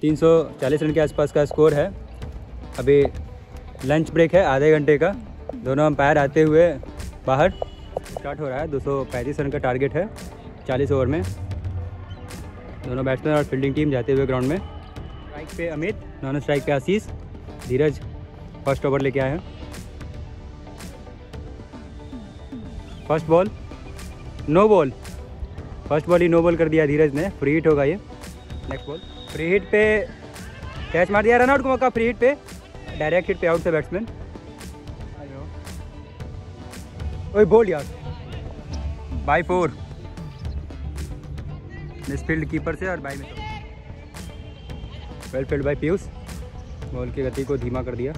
[SPEAKER 1] 340 रन के आसपास का स्कोर है। अभी लंच ब्रेक है, आधे घंटे का। दोनों अंपायर आते हुए बाहर। स्टार्ट हो रहा है 235 रन का टारगेट है 40 ओवर में। दोनों बैट्समैन और फील्डिंग टीम जाते हुए ग्राउंड में। स्ट्राइक पे अमित नॉन स्ट्राइक पे आशीष। धीरज फ़र्स्ट ओवर लेके आए हैं। First ball no ball first ball ही नो बॉल कर दिया धीरज ने। फ्री हिट होगा ये। नेक्स्ट बॉल फ्री हिट पे कैच मार दिया रन आउट को मौका फ्री हिट पे। डायरेक्ट हिट पे आउट से बैट्समैन ओए, बोल यार। बाई फोर मिसफील्ड कीपर से और बाई में well field by Piyush ball की गति को धीमा कर दिया।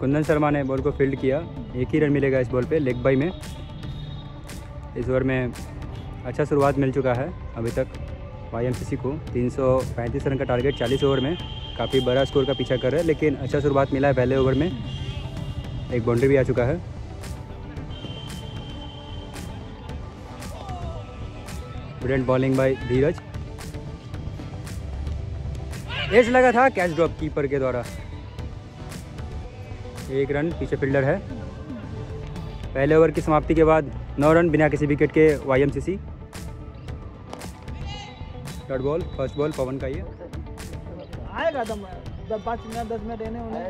[SPEAKER 1] कुंदन शर्मा ने बॉल को फ़ील्ड किया। एक ही रन मिलेगा इस बॉल पे लेग बाई में। इस ओवर में अच्छा शुरुआत मिल चुका है, अभी तक। वाई को 335 रन का टारगेट 40 ओवर में काफ़ी बड़ा स्कोर का पीछा कर रहा है, लेकिन अच्छा शुरुआत मिला है पहले ओवर में। एक बाउंड्री भी आ चुका है। Brilliant bowling by Dheeraj. Edge लगा था कैच ड्रॉप कीपर के द्वारा। एक रन, पीछे फील्डर है। पहले ओवर की समाप्ति के बाद नौ रन बिना किसी विकेट के Y dot ball first ball Pawan का ये।
[SPEAKER 3] आएगा दम दस पाँच मिनट दस मिनट रहने उन्हें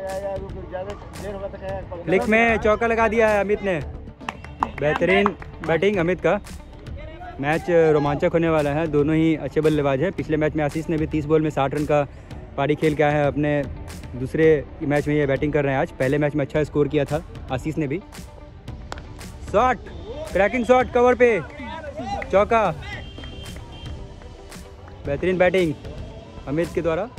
[SPEAKER 2] ज़्यादा देर होगा तो
[SPEAKER 1] फ्लिक में चौका लगा दिया है अमित ने। बेहतरीन बैटिंग अमित का। मैच रोमांचक होने वाला है। दोनों ही अच्छे बल्लेबाज हैं। पिछले मैच में आशीष ने भी तीस बॉल में साठ रन का पारी खेल के आया है। अपने दूसरे मैच में ये बैटिंग कर रहे हैं आज। पहले मैच में अच्छा स्कोर किया था आशीष ने भी। शॉट क्रैकिंग शॉट कवर पे। चौका। बेहतरीन बैटिंग अमित के द्वारा।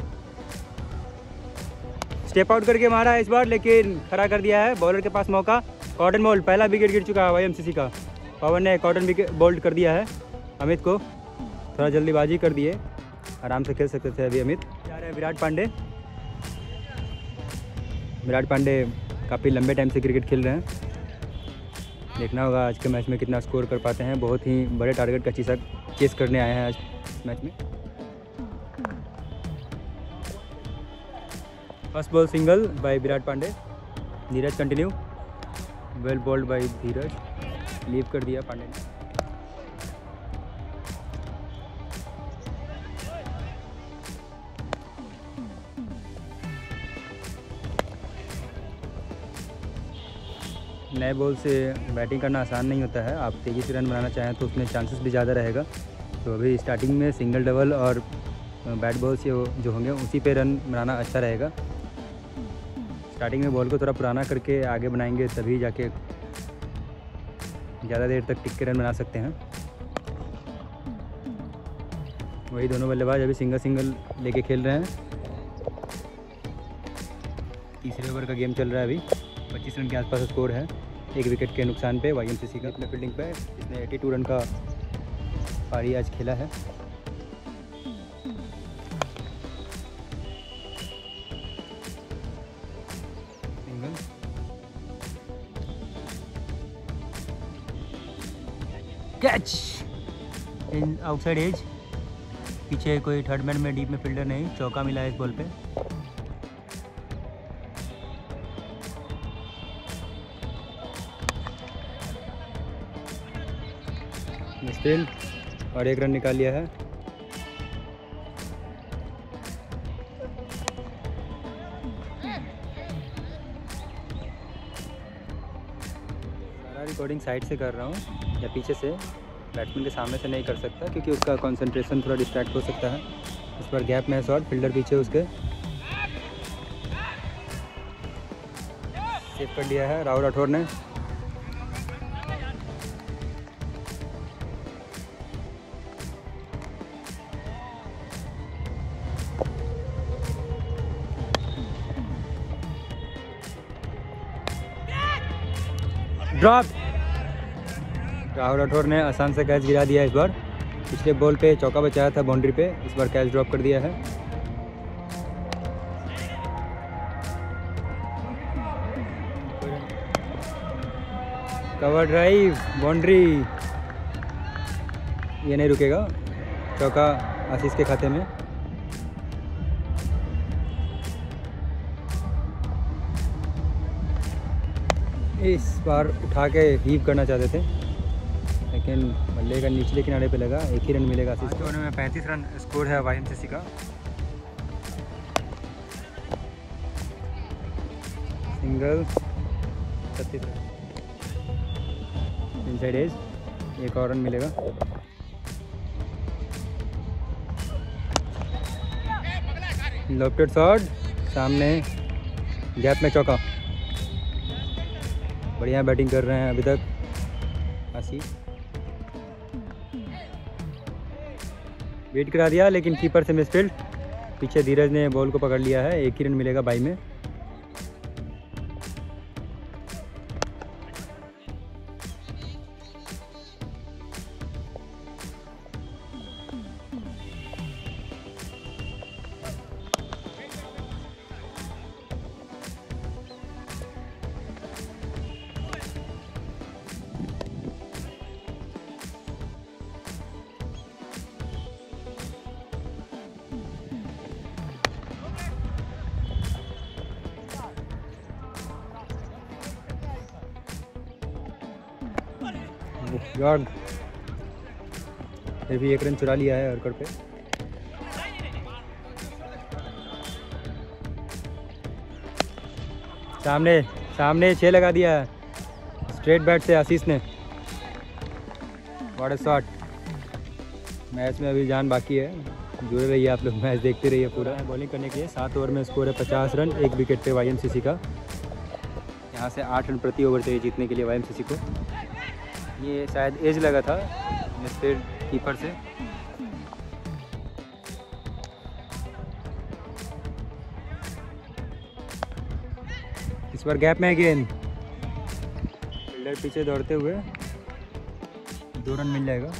[SPEAKER 1] स्टेप आउट करके मारा है इस बार, लेकिन खड़ा कर दिया है बॉलर के पास मौका। कॉटन बॉल पहला विकेट गिर चुका है वाई एम सी सी का। पवन ने कॉटन विकेट बोल्ड कर दिया है अमित को। थोड़ा जल्दीबाजी कर दिए। आराम से खेल सकते थे अभी अमित। जा रहे हैं विराट पांडे। विराट पांडे काफ़ी लंबे टाइम से क्रिकेट खेल रहे हैं। देखना होगा आज के मैच में कितना स्कोर कर पाते हैं। बहुत ही बड़े टारगेट का चीज़ चेस करने आए हैं आज। मैच में? First ball single by Virat Pandey Dheeraj continue well bowled by Dheeraj leave कर दिया पांडे ने। नए बॉल से बैटिंग करना आसान नहीं होता है। आप तेज़ी से रन बनाना चाहें तो उसमें चांसेस भी ज़्यादा रहेगा। तो अभी स्टार्टिंग में सिंगल डबल और बैट बॉल से जो होंगे, उसी पे रन बनाना अच्छा रहेगा। स्टार्टिंग में बॉल को थोड़ा पुराना करके आगे बनाएँगे, तभी जाके ज़्यादा देर तक टिक के रन बना सकते हैं। वही दोनों बल्लेबाज अभी सिंगल सिंगल लेके खेल रहे हैं। तीसरे ओवर का गेम चल रहा है अभी। पच्चीस रन के आसपास स्कोर है। एक विकेट के नुकसान पे वाई का। अपने फील्डिंग पे इसने 82 रन का पारी आज खेला है। कैच इन आउटसाइड एज पीछे कोई थर्ड मैन में डीप में फील्डर नहीं, चौका मिला इस बॉल पे। स्टिल और एक रन निकाल लिया है। सारा रिकॉर्डिंग साइड से कर रहा हूँ, या पीछे से। बैट्समैन के सामने से नहीं कर सकता, क्योंकि उसका कंसंट्रेशन थोड़ा डिस्ट्रैक्ट हो सकता है। उस पर गैप में है शॉट फील्डर पीछे उसके। सेव कर लिया है राहुल राठौर ने। ड्रॉप। राहुल राठौर ने आसान से कैच गिरा दिया इस बार। पिछले बॉल पे चौका बचाया था बाउंड्री पे, इस बार कैच ड्रॉप कर दिया है। कवर ड्राइव बाउंड्री ये नहीं रुकेगा। चौका आशीष के खाते में। इस बार उठा के हीव करना चाहते थे लेकिन बल्ले का निचले किनारे पे लगा एक ही रन मिलेगा आशीष को में पैंतीस रन स्कोर है वाई का। सिंगल छत्तीस रन। इनसाइड एज एक और रन मिलेगा। लॉफ्टेड शॉट सामने गैप में चौका। बढ़िया बैटिंग कर रहे हैं अभी तक। आशीष वेट करा दिया, लेकिन कीपर से मिसफील्ड। पीछे धीरज ने बॉल को पकड़ लिया है, एक ही रन मिलेगा बाई में। एक रन चुरा लिया है हरकड़ पे। सामने सामने छः लगा दिया है। स्ट्रेट बैट से आशीष ने। बॉडर शॉट मैच में अभी जान बाकी है। जुड़े रहिए आप लोग, मैच देखते रहिए पूरा। बॉलिंग करने के लिए सात ओवर में स्कोर है पचास रन, एक विकेट पे वाई का। यहाँ से आठ रन प्रति ओवर चाहिए जीतने के लिए वाई को। ये शायद एज लगा था, मिस्टर कीपर से। इस बार गैप में है गेंद। फील्डर पीछे दौड़ते हुए दो रन मिल जाएगा।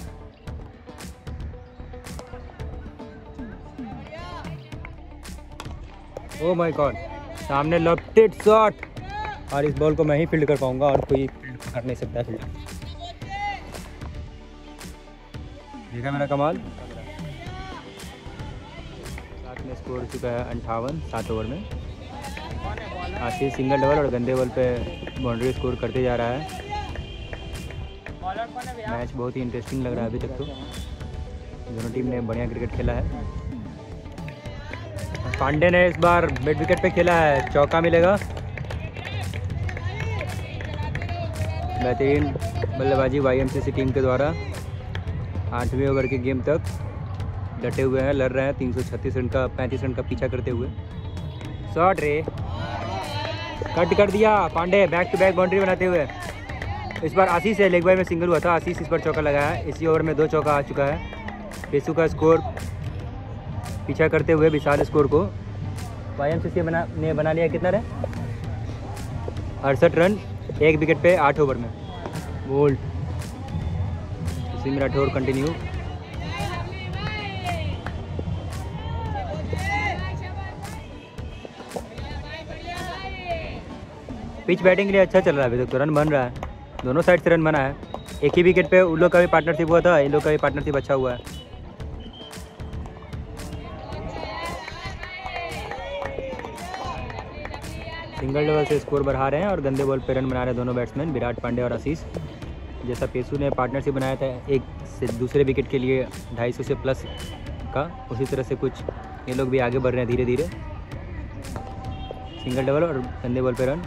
[SPEAKER 1] ओ माय गॉड सामने लपटेड शॉट। और इस बॉल को मैं ही फ़ील्ड कर पाऊँगा और कोई फ़ील्ड पकड़ नहीं सकता फील्डर। देखा मेरा कमाल। साथ में स्कोर चुका है अंठावन, सात ओवर में। आशीष सिंगल डबल और गंदे बॉल पे बाउंड्री स्कोर करते जा रहा है। मैच बहुत ही इंटरेस्टिंग लग रहा है अभी तक तो। दोनों टीम ने बढ़िया क्रिकेट खेला है। पांडे ने इस बार मिड विकेट पे खेला है, चौका मिलेगा। बेहतरीन बल्लेबाजी वाई एम टीम के द्वारा। आठवें ओवर के गेम तक डटे हुए हैं, लड़ रहे हैं, तीन सौ छत्तीस रन का, पैंतीस रन का पीछा करते हुए। शॉट रे। कट कर दिया। Pandey back to back boundary बनाते हुए। इस बार आशीष है, लेग बाई में सिंगल हुआ था। आशीष इस पर चौका लगाया है। इसी ओवर में दो चौका आ चुका है। पेसू का स्कोर पीछा करते हुए विशाल स्कोर को। वाई एम बना, ने बना लिया कितना रहे अड़सठ रन, एक विकेट पे आठ ओवर में। Bowled Singh Rathore continue pitch batting के लिए अच्छा चल रहा है अभी तक तो रन बन रहा है। दोनों साइड से रन बना है। एक ही विकेट पे उन लोग का भी पार्टनरशिप हुआ था, इन लोग का भी पार्टनरशिप अच्छा हुआ है। सिंगल डबल से स्कोर बढ़ा रहे हैं और गंदे बॉल पे रन बना रहे हैं दोनों बैट्समैन विराट पांडे और आशीष। जैसा पेसू ने पार्टनरशिप बनाया था, एक से दूसरे विकेट के लिए 250 से प्लस का, उसी तरह से कुछ ये लोग भी आगे बढ़ रहे हैं धीरे धीरे सिंगल डबल और गंदे बॉल पे रन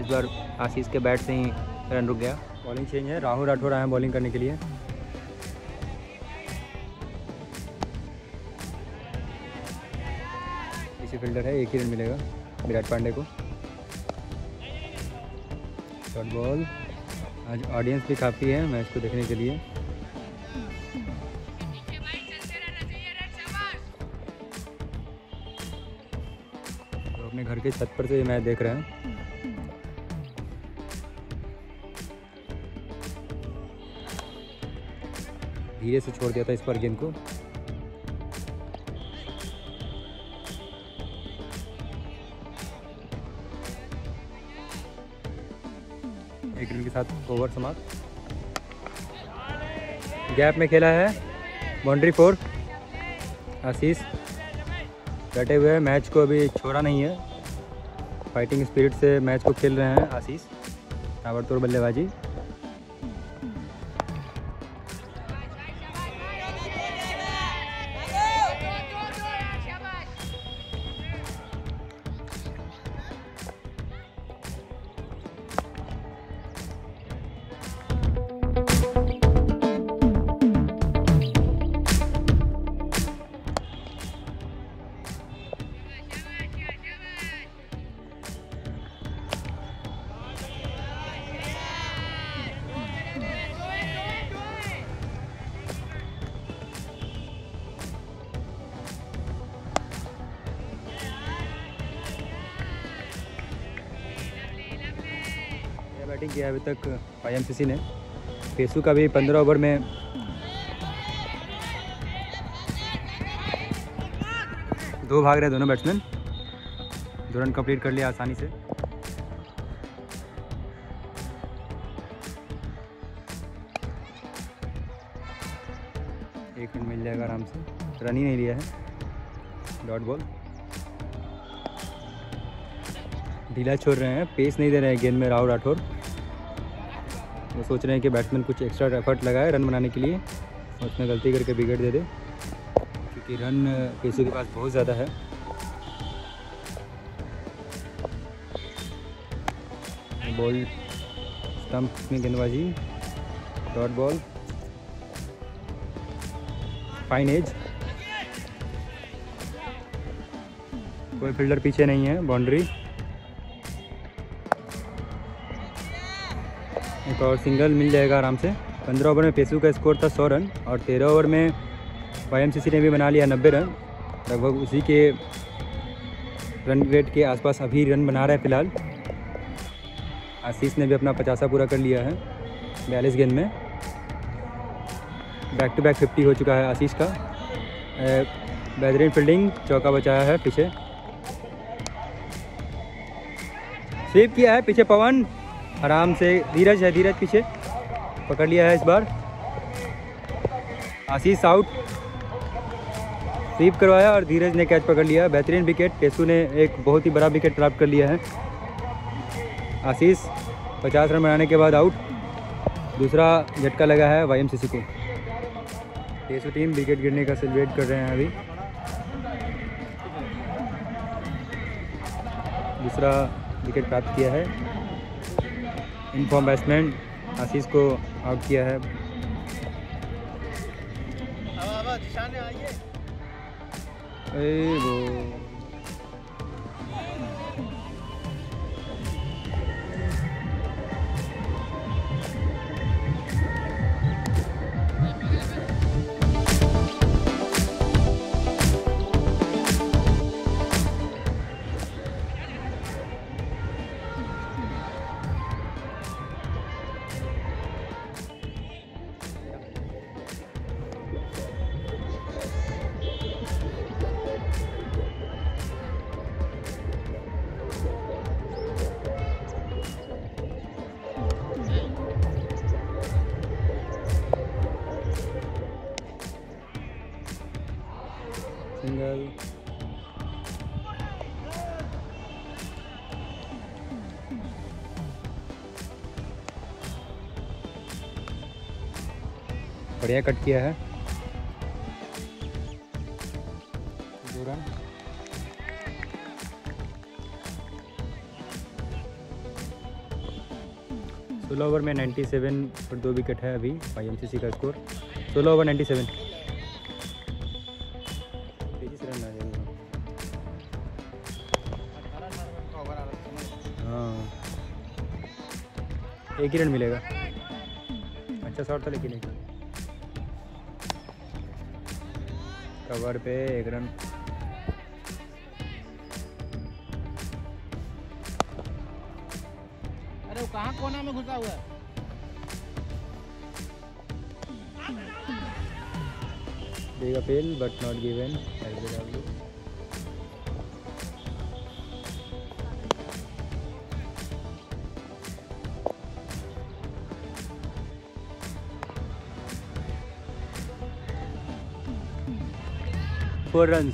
[SPEAKER 1] इस बार आशीष के बैट से ही रन रुक गया। बॉलिंग चेंज है। राहुल राठौर आए हैं बॉलिंग करने के लिए। इसी फील्डर है, एक ही रन मिलेगा विराट पांडे को। शॉर्ट बॉल आज ऑडियंस भी काफ़ी है मैच को देखने के लिए। तो अपने घर के छत पर से ये मैच देख रहे हैं। धीरे से छोड़ दिया था इस पर गेंद को। एक रन के साथ ओवर समाप्त। गैप में खेला है बाउंड्री फोर आशीष। डटे हुए हैं, मैच को अभी छोड़ा नहीं है। फाइटिंग स्पिरिट से मैच को खेल रहे हैं आशीष। ताबड़तोड़ बल्लेबाजी। तक आईएमसीसी ने पेसू का भी पंद्रह ओवर में दो भाग रहे दोनों बैट्समैन दो रन कंप्लीट कर लिया आसानी से। एक रन मिल जाएगा आराम से। रन ही नहीं लिया है। डॉट बॉल ढीला छोड़ रहे हैं। पेस नहीं दे रहे हैं गेंद में राहुल राठौर। वो सोच रहे हैं कि बैट्समैन कुछ एक्स्ट्रा एफर्ट लगाए रन बनाने के लिए और उसने गलती करके बिगड़ दे दे। क्योंकि रन पेसों के पास बहुत ज़्यादा है। बॉल स्टंप में गेंदबाजी डॉट बॉल फाइन एज कोई फील्डर पीछे नहीं है बाउंड्री एक और सिंगल मिल जाएगा आराम से। पंद्रह ओवर में पेसू का स्कोर था सौ रन और तेरह ओवर में वाई ने भी बना लिया नब्बे रन। लगभग उसी के रन रेट के आसपास अभी रन बना रहा है फ़िलहाल। आशीष ने भी अपना पचासा पूरा कर लिया है बयालीस गेंद में। बैक टू बैक फिफ्टी हो चुका है आशीष का। बेहतरीन फील्डिंग चौका बचाया है पीछे। स्वीप किया है पीछे पवन। आराम से धीरज है, धीरज पीछे। पकड़ लिया है इस बार। आशीष आउट स्वीप करवाया और धीरज ने कैच पकड़ लिया। बेहतरीन विकेट पेसू ने एक बहुत ही बड़ा विकेट प्राप्त कर लिया है। आशीष पचास रन बनाने के बाद आउट दूसरा झटका लगा है वाईएमसीसी को। पेसू टीम विकेट गिरने का सेलिब्रेट कर रहे हैं अभी। दूसरा विकेट प्राप्त किया है। इनफॉर्म बैट्समैन आशीष को आउट किया है। ए वो। बढ़िया कट किया है। सोलह ओवर में 97 सेवन पर दो विकेट है अभी आई का स्कोर सोलह ओवर 97 तेईस रन आ जाएगा हाँ। एक ही रन मिलेगा। अच्छा शॉट था लेकिन एक कवर पे एक रन।
[SPEAKER 2] अरे वो कहाँ कोना में घुसा हुआ है?
[SPEAKER 1] Big appeal but not given four run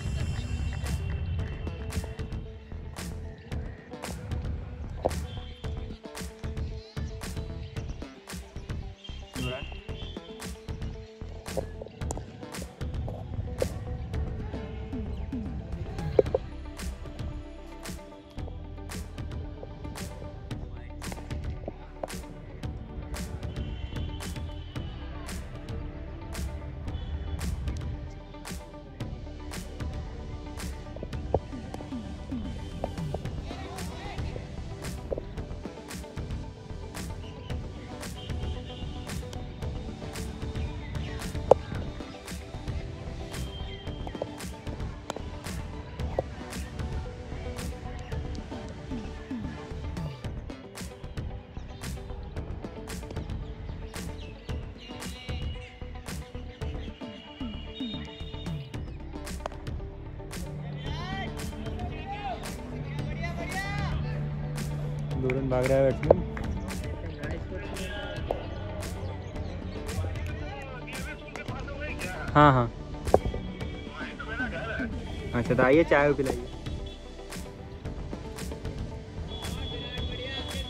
[SPEAKER 1] आइए चाय पिलाइए।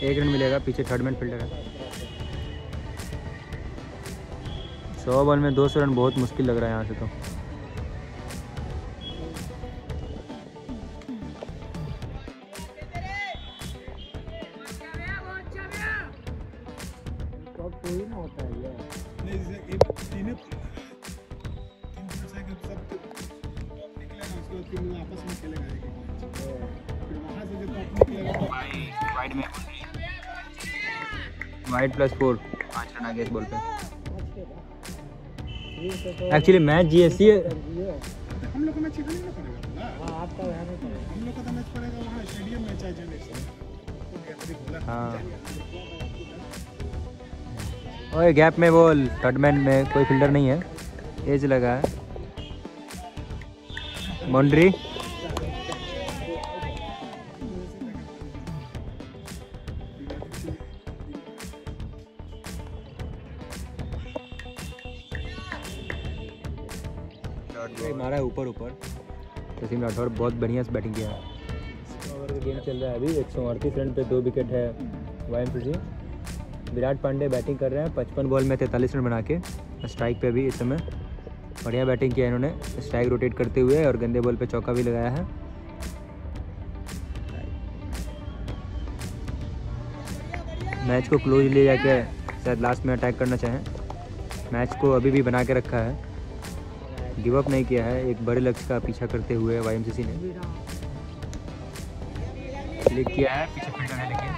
[SPEAKER 1] एक रन मिलेगा, पीछे थर्ड मैन फील्डर है। सौ बॉल में दो सौ रन बहुत मुश्किल लग रहा है यहाँ से तो।
[SPEAKER 4] वो आपस में खेलेगा एक फिर वहाँ से जो टॉप निकलेगा
[SPEAKER 1] वाइड में वाइड प्लस फोर पाँच रन आ गए इस बॉल पे actually match G S C
[SPEAKER 4] तो हम लोग का मैच इधर नहीं पड़ेगा ना।
[SPEAKER 3] हाँ आपका यहाँ नहीं पड़ेगा
[SPEAKER 4] हम लोग का तो मैच पड़ेगा वहाँ स्टेडियम में चाहे चले
[SPEAKER 1] हाँ। और गैप में वो थर्ड मैन में कोई फील्डर नहीं है। एज लगा है। बाउंड्री। मारा है ऊपर ऊपर। तसीम राठौर बहुत बढ़िया से बैटिंग किया। है गेम चल रहा है अभी। एक सौ अड़तीस रन पे दो विकेट है वाई विराट पांडे बैटिंग कर रहे हैं। पचपन बॉल में तैंतालीस रन बना के स्ट्राइक पे भी इस समय। बढ़िया बैटिंग किया इन्होंने। स्ट्राइक रोटेट करते हुए और गंदे बॉल पे चौका भी लगाया है। मैच को क्लोज ले जाके शायद लास्ट में अटैक करना चाहें। मैच को अभी भी बना के रखा है। गिव अप नहीं किया है। एक बड़े लक्ष्य का पीछा करते हुए वाई ने। क्लिक किया है, पीछे है लेकिन।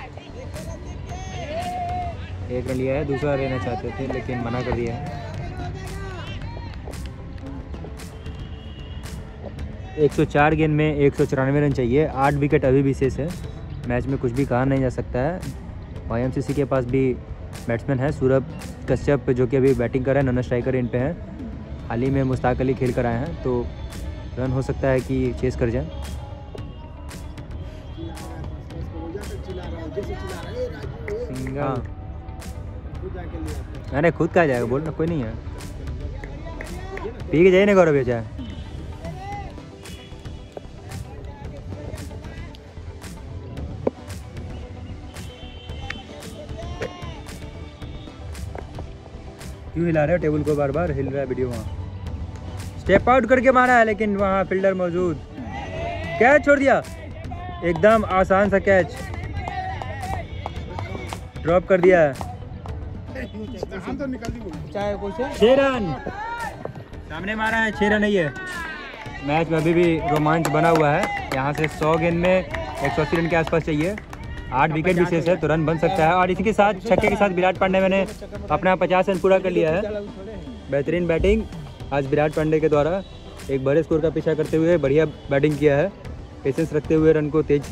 [SPEAKER 1] एक रन लिया है, दूसरा लेना चाहते थे लेकिन मना कर दिया है। 104 गेंद में एक सौ चौरानवे रन चाहिए। आठ विकेट अभी भी शेष है। मैच में कुछ भी कहा नहीं जा सकता है। वाई के पास भी बैट्समैन है। सूरभ कश्यप जो कि अभी बैटिंग कर रहे हैं नॉन स्ट्राइकर इन पे हैं। हाल ही में मुश्ताक अली खेल कर आए हैं। तो रन हो सकता है कि चेस कर जाए। हाँ। अरे खुद का जाएगा बोलना कोई नहीं है। पी के जाइए ना गौरव ये चाय क्यों हिला रहे हो? टेबल को बार बार हिल रहा है वीडियो वहाँ। स्टेप आउट करके मारा है लेकिन वहाँ फील्डर मौजूद। कैच छोड़ दिया। एकदम आसान सा कैच ड्रॉप कर दिया है। छह रन। सामने मारा है छह रन नहीं है मैच में अभी भी रोमांच बना हुआ है। यहाँ से सौ गेंद में एक सौ अस्सी रन के आसपास चाहिए। आठ विकेट भी शेष है तो रन बन सकता है। और इसी के साथ, छक्के के साथ विराट पांडे मैंने अपना पचास रन पूरा कर लिया है। बेहतरीन बैटिंग आज विराट पांडे के द्वारा। एक बड़े स्कोर का पीछा करते हुए बढ़िया बैटिंग किया है। पेशेंस रखते हुए रन को तेज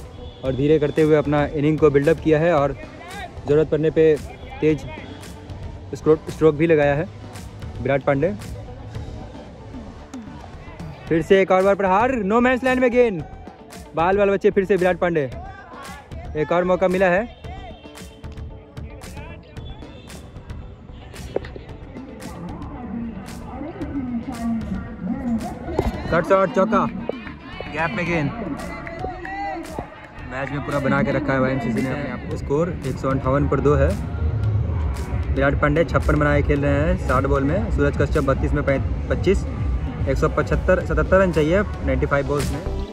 [SPEAKER 1] और धीरे करते हुए अपना इनिंग को बिल्डअप किया है और ज़रूरत पड़ने पे तेज स्ट्रोक भी लगाया है विराट पांडे। फिर से एक और बार प्रहार नो मैच लाइन में गेंद। बाल बाल बच्चे फिर से विराट पांडे। एक और मौका मिला है। चौका। गैप में गेंद। मैच में पूरा बना के रखा है वाईएमसीसी ने अपने स्कोर एक सौ अंठावन पर दो है। विराट पांडे छप्पन बनाए खेल रहे हैं साठ बॉल में। सूरज कश्यप बत्तीस में पच्चीस। एक सौ पचहत्तर, सतहत्तर रन चाहिए नाइन्टी फाइव बॉल्स में।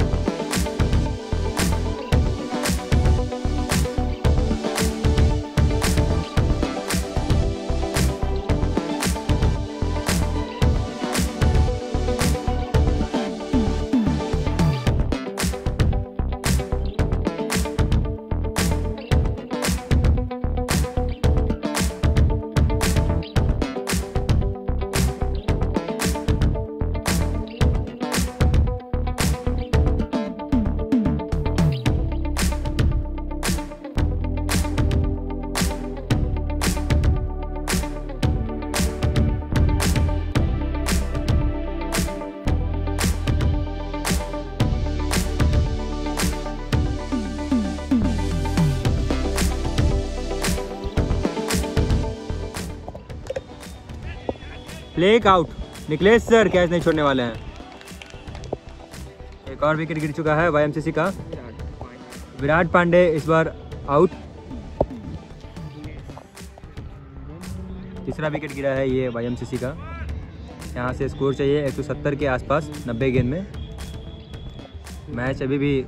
[SPEAKER 1] प्लेक आउट निकलेश सर कैच नहीं छोड़ने वाले हैं। एक और विकेट गिर चुका है वाईएमसीसी का। विराट पांडे इस बार आउट तीसरा विकेट गिरा है ये वाईएमसीसी का। यहाँ से स्कोर चाहिए 170 के आसपास 90 गेंद में। मैच अभी भी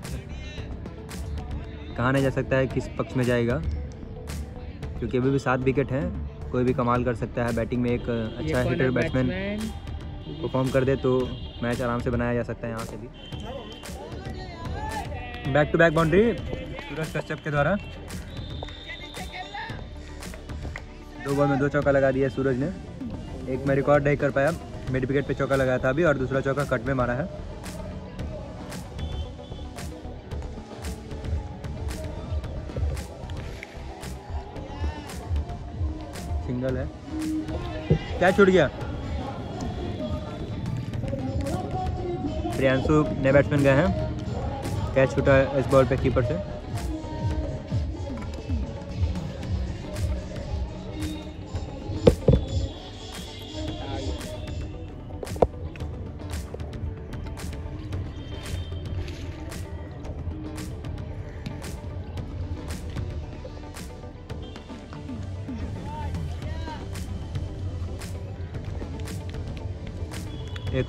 [SPEAKER 1] कहा नहीं जा सकता है किस पक्ष में जाएगा, क्योंकि अभी भी सात विकेट हैं। कोई भी कमाल कर सकता है बैटिंग में एक अच्छा हिटर बैट्समैन परफॉर्म कर दे तो मैच आराम से बनाया जा सकता है यहाँ से भी। Back to back boundary Suraj Kashyap के द्वारा। दो बॉल में दो चौका लगा दिया सूरज ने। एक में रिकॉर्ड नहीं कर पाया मिड विकेट पे चौका लगाया था अभी और दूसरा चौका कट में मारा है। सिंगल है। क्या छूट गया? प्रियांशु नए बैट्समैन गए हैं। कैच छूटा इस बॉल पे कीपर से?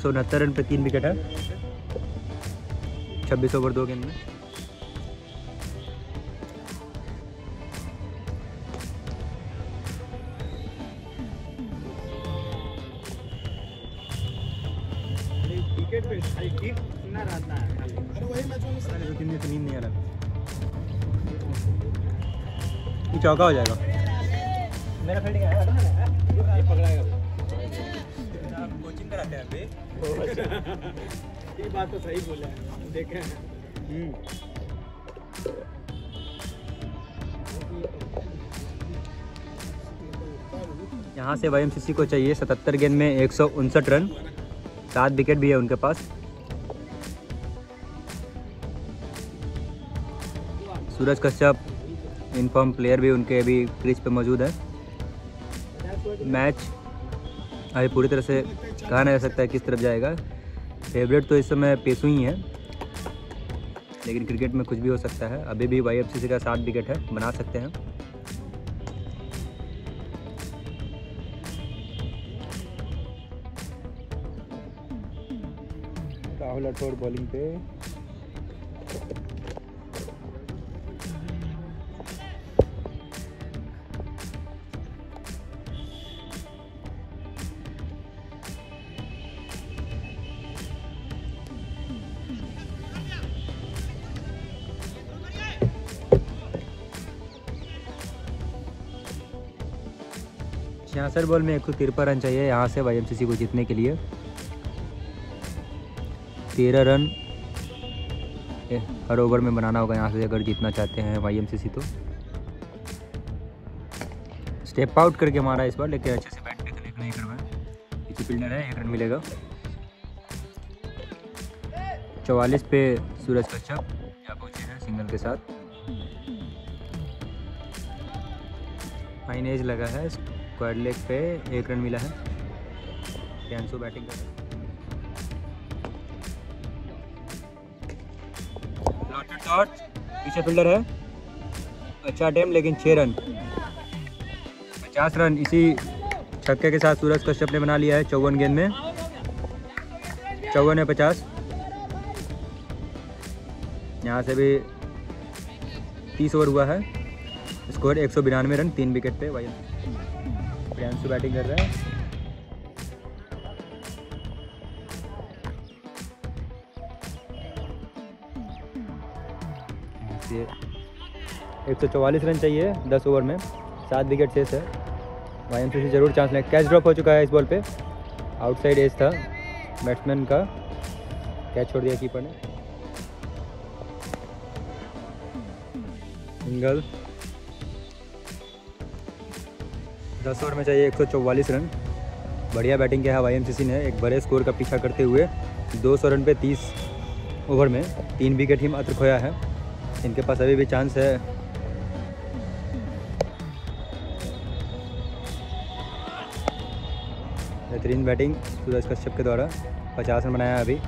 [SPEAKER 1] सौ उनहत्तर रन पर तीन विकेट है। छब्बीस ओवर दो गेंद में। चौका हो
[SPEAKER 5] खाली तो सही बोले हैं। देखे हैं।
[SPEAKER 1] यहाँ से वाई को चाहिए सतहत्तर गेंद में एक रन। सात विकेट भी है उनके पास। Suraj Kashyap in form player भी उनके अभी क्रीज पे मौजूद है। मैच अभी पूरी तरह से कहा नहीं जा सकता है किस तरफ़ जाएगा। फेवरेट तो इस समय पेसू ही है। लेकिन क्रिकेट में कुछ भी हो सकता है। अभी भी वाई का सात विकेट है। बना सकते हैं।
[SPEAKER 6] राहुल राठौड़ बॉलिंग पे।
[SPEAKER 1] छियासठ बॉल में एक सौ तिरपन रन चाहिए यहाँ से वाईएमसीसी को जीतने के लिए। तेरह रन। हर ओवर में बनाना होगा यहाँ से अगर जीतना चाहते हैं वाईएमसीसी तो। स्टेप आउट करके मारा इस बार, लेकिन अच्छे से बैट पे नहीं करवाया पीछे फील्डर है, एक रन मिलेगा। चौवालीस पे सूरज कश्यप, यहाँ पहुँचे हैं सिंगल के साथ। फाइन एज लगा है। स्क्वाड लेग पे एक रन मिला है। कैंसो बैटिंग कर पीछे फील्डर है। अच्छा अटेम्प लेकिन छः रन पचास रन इसी छक्के के साथ सूरज कश्यप ने बना लिया है चौवन गेंद में। चौवन है पचास। यहाँ से भी तीस ओवर हुआ है। स्कोर एक सौ बिरानवे रन तीन विकेट पे वाई प्रियांशु बैटिंग कर रहा है। एक सौ चौवालीस रन चाहिए दस ओवर में। सात विकेट शेष है। वाई सी ज़रूर चांस लें। कैच ड्रॉप हो चुका है इस बॉल पे। आउटसाइड एज था बैट्समैन का। कैच छोड़ दिया कीपर ने। सिंगल दस ओवर में चाहिए एक सौ चौवालीस रन। बढ़िया बैटिंग किया है वाई ने। एक बड़े स्कोर का पीछा करते हुए 200 रन पे 30 ओवर में तीन विकेट ही मात्र खोया है। इनके पास अभी भी चांस है। बेहतरीन बैटिंग सूरज कश्यप के द्वारा। पचास रन बनाया अभी।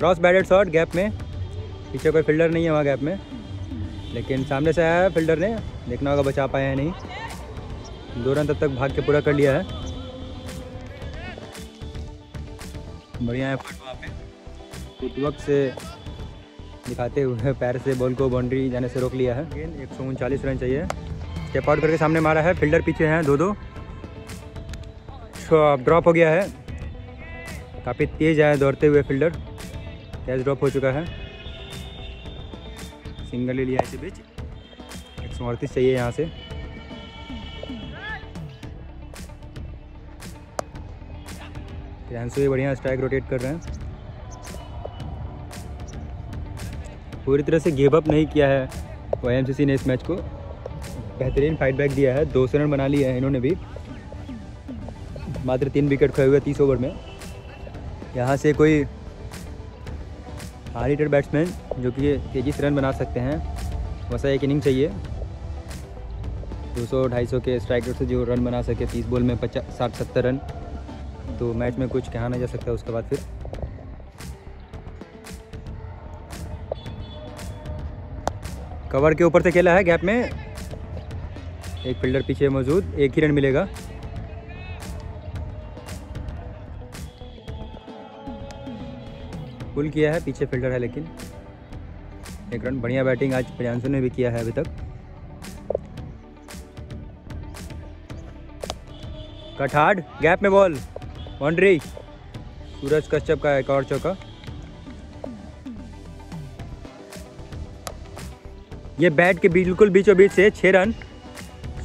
[SPEAKER 1] क्रॉस बैटेड शॉट गैप में। पीछे कोई फील्डर नहीं है वहाँ गैप में। लेकिन सामने से आया है फील्डर ने। देखना होगा बचा पाया है नहीं। दो रन तब तक भाग के पूरा कर लिया है। बढ़िया फट वहाँ पे। फुटवर्क से दिखाते हुए पैर से बॉल को बाउंड्री जाने से रोक लिया है। एक सौ उनचालीस रन चाहिए। स्टेप आउट करके सामने मारा है। फील्डर पीछे हैं दो दो ड्रॉप हो गया है। काफ़ी तेज़ आया दौड़ते हुए फील्डर कैच ड्रॉप हो चुका है। सिंगल ले लिया इसी बीच। एक सौ अड़तीस चाहिए यहाँ से। भी बढ़िया स्ट्राइक रोटेट कर रहे हैं। पूरी तरह से गिव अप नहीं किया है वाई ने इस मैच को। बेहतरीन फाइट बैक दिया है। दो सौ रन बना लिया है इन्होंने भी। मात्र तीन विकेट खोए हुए तीस ओवर में। यहाँ से कोई हार्ड हिटर बैट्समैन जो कि तेज़ी से रन बना सकते हैं। वैसा एक इनिंग चाहिए। 200 250 के स्ट्राइक रेट से जो रन बना सके 30 बॉल में पचास साठ, सत्तर रन तो मैच में कुछ कहा नहीं जा सकता उसके बाद फिर। कवर के ऊपर से खेला है गैप में। एक फील्डर पीछे मौजूद, एक ही रन मिलेगा। पुल किया है, पीछे फील्डर है लेकिन। एक रन, बढ़िया बैटिंग आज प्रियांशु ने भी किया है अभी तक। कठाड़, गैप में बॉल। बाउंड्री। सूरज कश्यप का एक और चौका। ये बैट के बिल्कुल बीचों बीच से छः रन।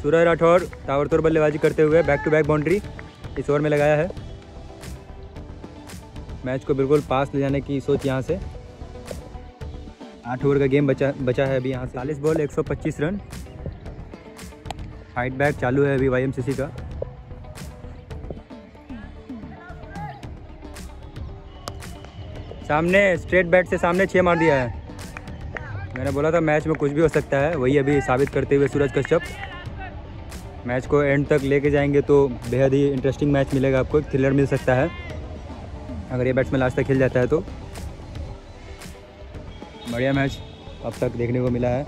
[SPEAKER 1] सूरज राठौर, ताबड़तोड़ बल्लेबाजी करते हुए बैक टू बैक बाउंड्री इस ओवर में लगाया है। मैच को बिल्कुल पास ले जाने की सोच यहाँ से। आठ ओवर का गेम बचा बचा है अभी यहाँ चालीस बॉल 125 रन। फाइट बैक चालू है अभी वाई का। सामने स्ट्रेट बैट से सामने छः मार दिया है। मैंने बोला था मैच में कुछ भी हो सकता है, वही अभी साबित करते हुए सूरज कश्यप। मैच को एंड तक लेके जाएँगे तो बेहद ही इंटरेस्टिंग मैच मिलेगा आपको थ्रिलर मिल सकता है। अगर ये बैट्समैन लास्ट तक खेल जाता है तो। बढ़िया मैच अब तक देखने को मिला है।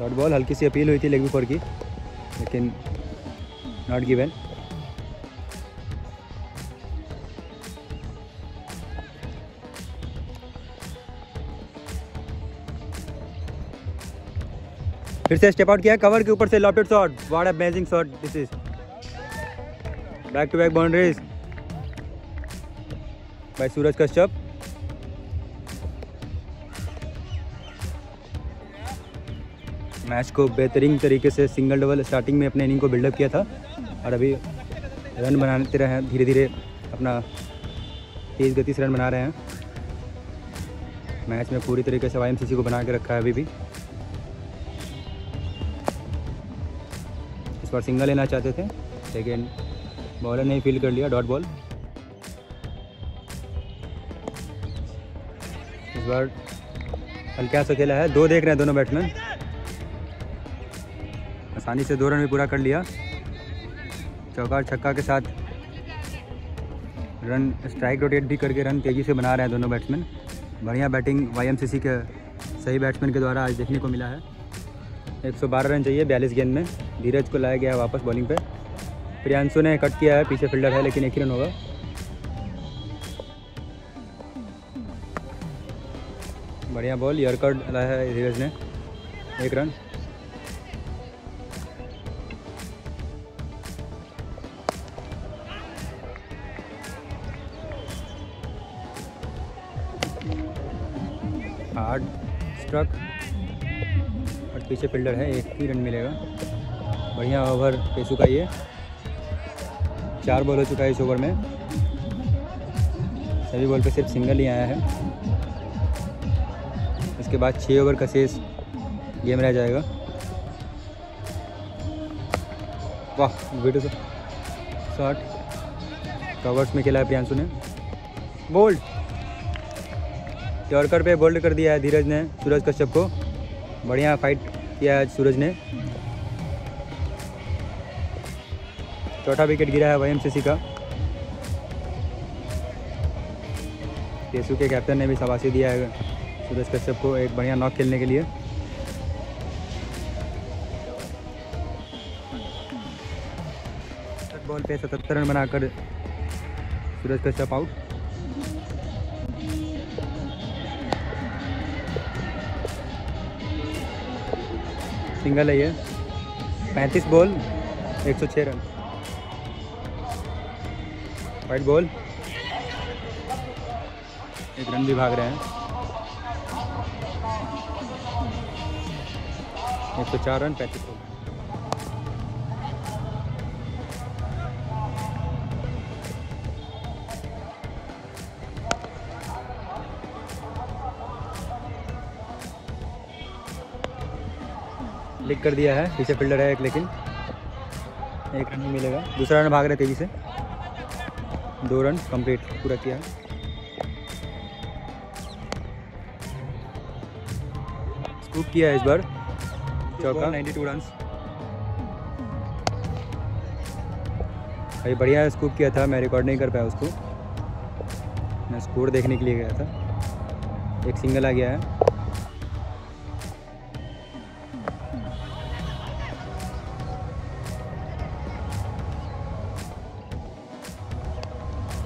[SPEAKER 1] डॉट बॉल हल्की सी अपील हुई थी लेग पर की, लेकिन नॉट गिवन फिर से स्टेप आउट किया कवर के ऊपर से lofted shot what amazing shot this is back to back boundaries by Suraj Kashyap match को बेहतरीन तरीके से सिंगल डबल स्टार्टिंग में अपने इनिंग को बिल्डअप किया था। और अभी रन बनाते रहे हैं। धीरे धीरे अपना तेज़ गति से रन बना रहे हैं। मैच में पूरी तरीके से वाई एम को बना के रखा है अभी भी। बार सिंगल लेना चाहते थे, लेकिन बॉलर ने फील कर लिया डॉट बॉल इस बार हल्का सा खेला है, दो देख रहे हैं दोनों बैट्समैन आसानी से दो रन भी पूरा कर लिया। चौका और छक्का के साथ रन स्ट्राइक रोटेट भी करके रन तेज़ी से बना रहे हैं दोनों बैट्समैन बढ़िया बैटिंग वाईएमसीसी के सही बैट्समैन के द्वारा आज देखने को मिला है। 112 रन चाहिए बयालीस गेंद में। धीरज को लाया गया है वापस बॉलिंग पे। प्रियांशु ने कट किया है, पीछे फील्डर है, लेकिन एक ही रन होगा। बढ़िया बॉल यॉर्कर लाया है धीरज ने। एक रन। Hard struck. पीछे फील्डर है, एक ही रन मिलेगा। बढ़िया ओवर पेशु का ये चार बॉल हो चुका है इस ओवर में। सभी बॉल पे सिर्फ़ सिंगल ही आया है। इसके बाद छः ओवर का शेष गेम रह जाएगा। वाह वीडियो शॉट कवर्स में खेला है प्रियांशु ने। बोल्ड यॉर्कर पे बोल्ड कर दिया है धीरज ने, सूरज कश्यप को। बढ़िया फाइट किया है सूरज ने। चौथा विकेट गिरा है वाई का। तेसु के कैप्टन ने भी शाबाशी दिया है सूरज कश्यप को एक बढ़िया नॉक खेलने के लिए। बॉल पे सतहत्तर रन बनाकर सूरज कश्यप आउट सिंगल है ये। पैंतीस बॉल, एक सौ छः रन। वाइट बॉल एक रन भी भाग रहे हैं। एक सौ चार रन, पैंतीस बॉल। कर दिया है पीछे फील्डर है एक लेकिन एक रन नहीं मिलेगा। दूसरा रन भाग रहे तेज़ी से। दो रन कंप्लीट पूरा किया। है स्कूप किया है इस बार। चौका। 92 रन भाई बढ़िया स्कूप किया था मैं रिकॉर्ड नहीं कर पाया उसको। मैं स्कोर देखने के लिए गया था। एक सिंगल आ गया है।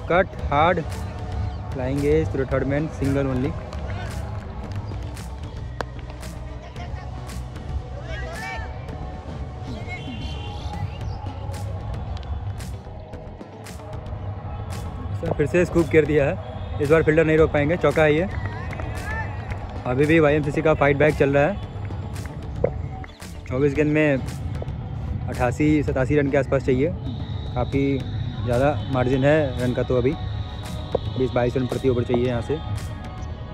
[SPEAKER 1] Cut hard flying edge man single only sir, फिर से स्कूप कर दिया है। इस बार फील्डर नहीं रोक पाएँगे, चौका है ये। अभी भी वाईएमसीसी का फाइट बैक चल रहा है। चौबीस गेंद में अठासी, सतासी रन के आसपास चाहिए। काफ़ी ज़्यादा मार्जिन है रन का तो अभी। बीस, बाईस रन प्रति ओवर चाहिए यहाँ से।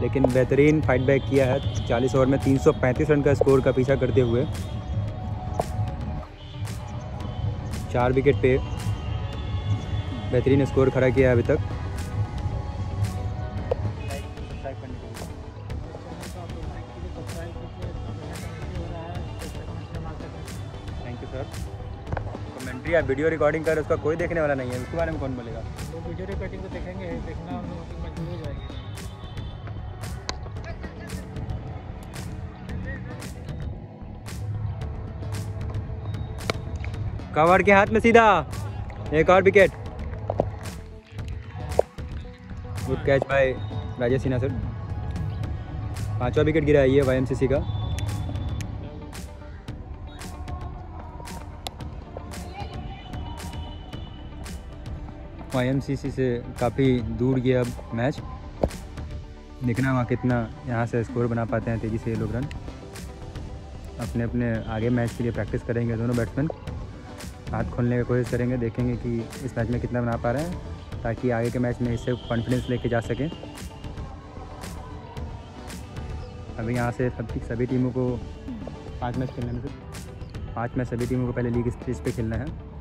[SPEAKER 1] लेकिन बेहतरीन फाइट बैक किया है। चालीस ओवर में 335 रन का स्कोर का पीछा करते हुए। चार विकेट पे बेहतरीन स्कोर खड़ा किया है अभी तक। या वीडियो रिकॉर्डिंग कर उसका कोई देखने वाला नहीं है उसके बारे में कौन बोलेगा?
[SPEAKER 2] तो वीडियो रिकॉर्डिंग तो देखेंगे देखना हम लोगों मजबूर हो जाएगी।
[SPEAKER 1] कवर के हाथ में सीधा एक और wicket good catch by Rajesh Sinha sir. पांचवा विकेट गिरा है ये वाई का। वाई से काफ़ी दूर गया अब मैच देखना वहाँ कितना यहाँ से स्कोर बना पाते हैं तेज़ी से ये लोग रन अपने अपने आगे मैच के लिए प्रैक्टिस करेंगे दोनों बैट्समैन हाथ खोलने की कोशिश करेंगे, देखेंगे कि इस मैच में कितना बना पा रहे हैं, ताकि आगे के मैच में इससे कॉन्फिडेंस लेके जा सकें. अभी यहाँ से सब सभी टीमों को पाँच मैच खेलने में से पाँच मैच सभी टीमों को पहले लीग स्टेज पे खेलना है.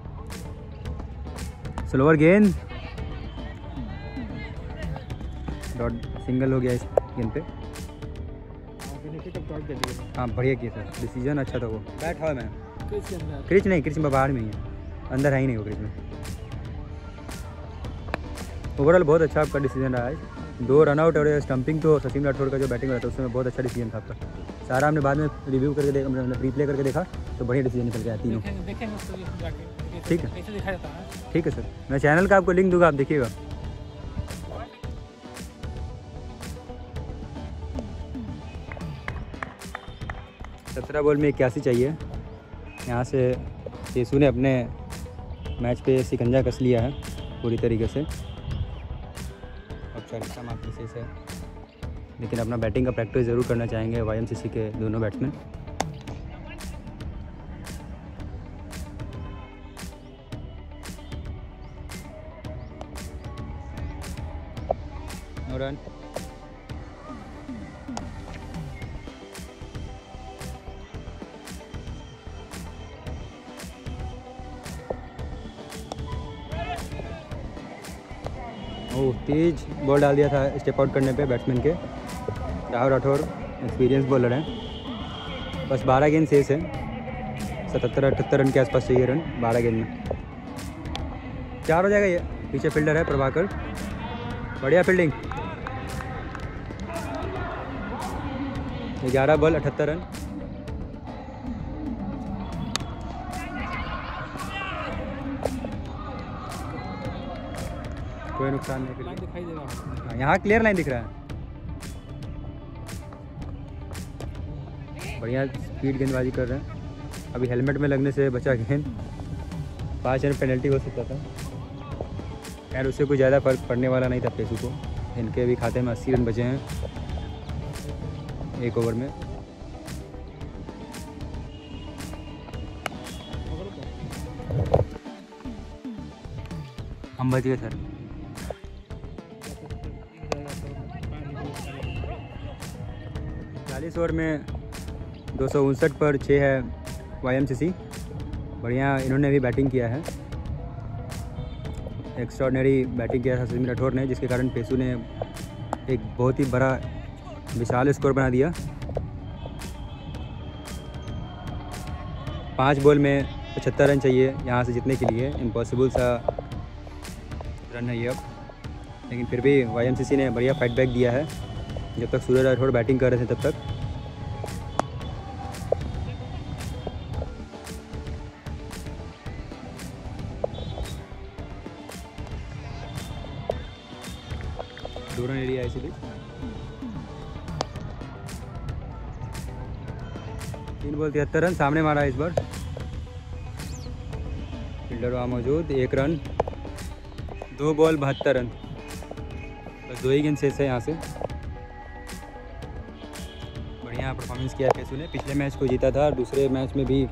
[SPEAKER 1] स्लोअर गेंद डॉट सिंगल हो गया इस गेंद पे। हाँ बढ़िया किया सर। डिसीज़न अच्छा था वो। बैट हवा में। क्रिच नहीं क्रिच बाहर में ही है। अंदर है ही नहीं वो क्रिच में। ओवरऑल बहुत अच्छा आपका डिसीज़न रहा है। दो रन आउट और स्टंपिंग तो सचिन राठौर का जो बैटिंग रहा था, उसमें बहुत अच्छा डिसीज़न था आपका। सारा हमने बाद में रिव्यू करके देखा मतलब करके देखा तो बढ़िया डिसीज़न निकल गया तीनों। ठीक है। ठीक है सर। मैं चैनल का आपको लिंक दूँगा आप देखिएगा। सत्रह बॉल में इक्यासी चाहिए। यहाँ से केसू ने अपने मैच पे सिकंजा कस लिया है पूरी तरीके से। औपचारिकता शेष है लेकिन अपना बैटिंग का प्रैक्टिस ज़रूर करना चाहेंगे वाई के दोनों बैट्समैन। रन ओह तेज बॉल डाल दिया था स्टेप आउट करने पे बैट्समैन के। राहुल राठौर एक्सपीरियंस बॉलर हैं। बस बारह गेंद शेष है। सतहत्तर, अठहत्तर रन के आसपास चाहिए रन, बारह गेंद में। चार हो जाएगा ये। पीछे फील्डर है प्रभाकर। बढ़िया फील्डिंग ग्यारह बॉल अठहत्तर रन। कोई नुकसान नहीं
[SPEAKER 5] दिखाई दे रहा है।
[SPEAKER 1] यहाँ क्लियर लाइन दिख रहा है। बढ़िया स्पीड गेंदबाजी कर रहे हैं। अभी हेलमेट में लगने से बचा गेंद। पाँच रन पेनल्टी हो सकता था। यार उससे कोई ज़्यादा फ़र्क पड़ने वाला नहीं था पेसू को। इनके अभी खाते में अस्सी रन बचे हैं। एक ओवर में। हम बच गए सर। चालीस ओवर में दो सौ उनसठ पर छः है वाई एम सी सी बढ़िया, इन्होंने भी बैटिंग किया है। एक्स्ट्रॉडनरी बैटिंग किया था सचिन राठौर ने, जिसके कारण पेसू ने एक बहुत ही बड़ा विशाल स्कोर बना दिया। पाँच बॉल में पचहत्तर रन चाहिए यहाँ से जीतने के लिए। इम्पॉसिबल सा रन है ये अब। लेकिन फिर भी वाई ने बढ़िया फाइट बैक दिया है। जब तक सूर्य राठौड़ बैटिंग कर रहे थे तब तक। तिहत्तर रन, सामने मारा इस बार। फील्डर वहाँ मौजूद, एक रन, दो बॉल, बहत्तर रन। बस दो ही गेंद शेष है यहाँ से। बढ़िया परफॉर्मेंस किया कैसू ने। पिछले मैच को जीता था और दूसरे मैच में भी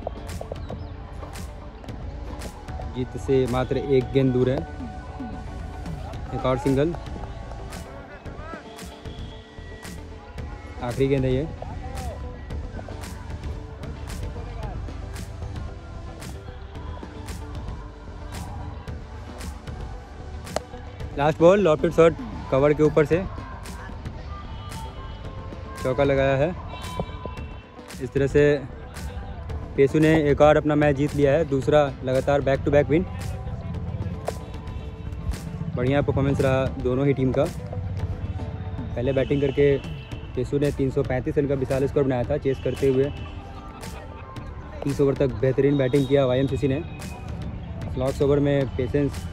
[SPEAKER 1] जीत से मात्र एक गेंद दूर है। एक और सिंगल आखिरी गेंद है ये। Last ball lofted shot cover के ऊपर से। चौका लगाया है। इस तरह से पेसू ने एक और अपना मैच जीत लिया है। दूसरा लगातार बैक टू बैक विन बढ़िया परफॉर्मेंस रहा दोनों ही टीम का। पहले बैटिंग करके पेसू ने 335 रन का विशाल स्कोर बनाया था चेस करते हुए। तीस ओवर तक बेहतरीन बैटिंग किया वाई ने। लॉक्स ओवर में पेशेंस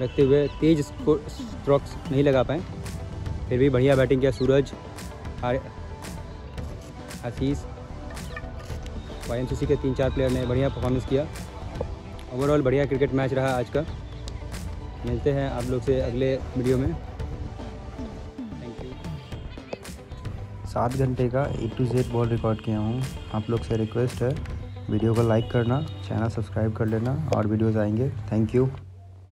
[SPEAKER 1] रखते हुए तेज स्ट्रोक्स नहीं लगा पाए। फिर भी बढ़िया बैटिंग किया सूरज। आशीष। वाई के तीन चार प्लेयर ने बढ़िया परफॉर्मेंस किया। ओवरऑल बढ़िया क्रिकेट मैच रहा आज का। मिलते हैं आप लोग से अगले वीडियो में। थैंक यू
[SPEAKER 7] सात घंटे का A to Z ball record किया हूँ। आप लोग से रिक्वेस्ट है। वीडियो को लाइक करना चैनल सब्सक्राइब कर लेना और वीडियोज़ आएँगे। Thank you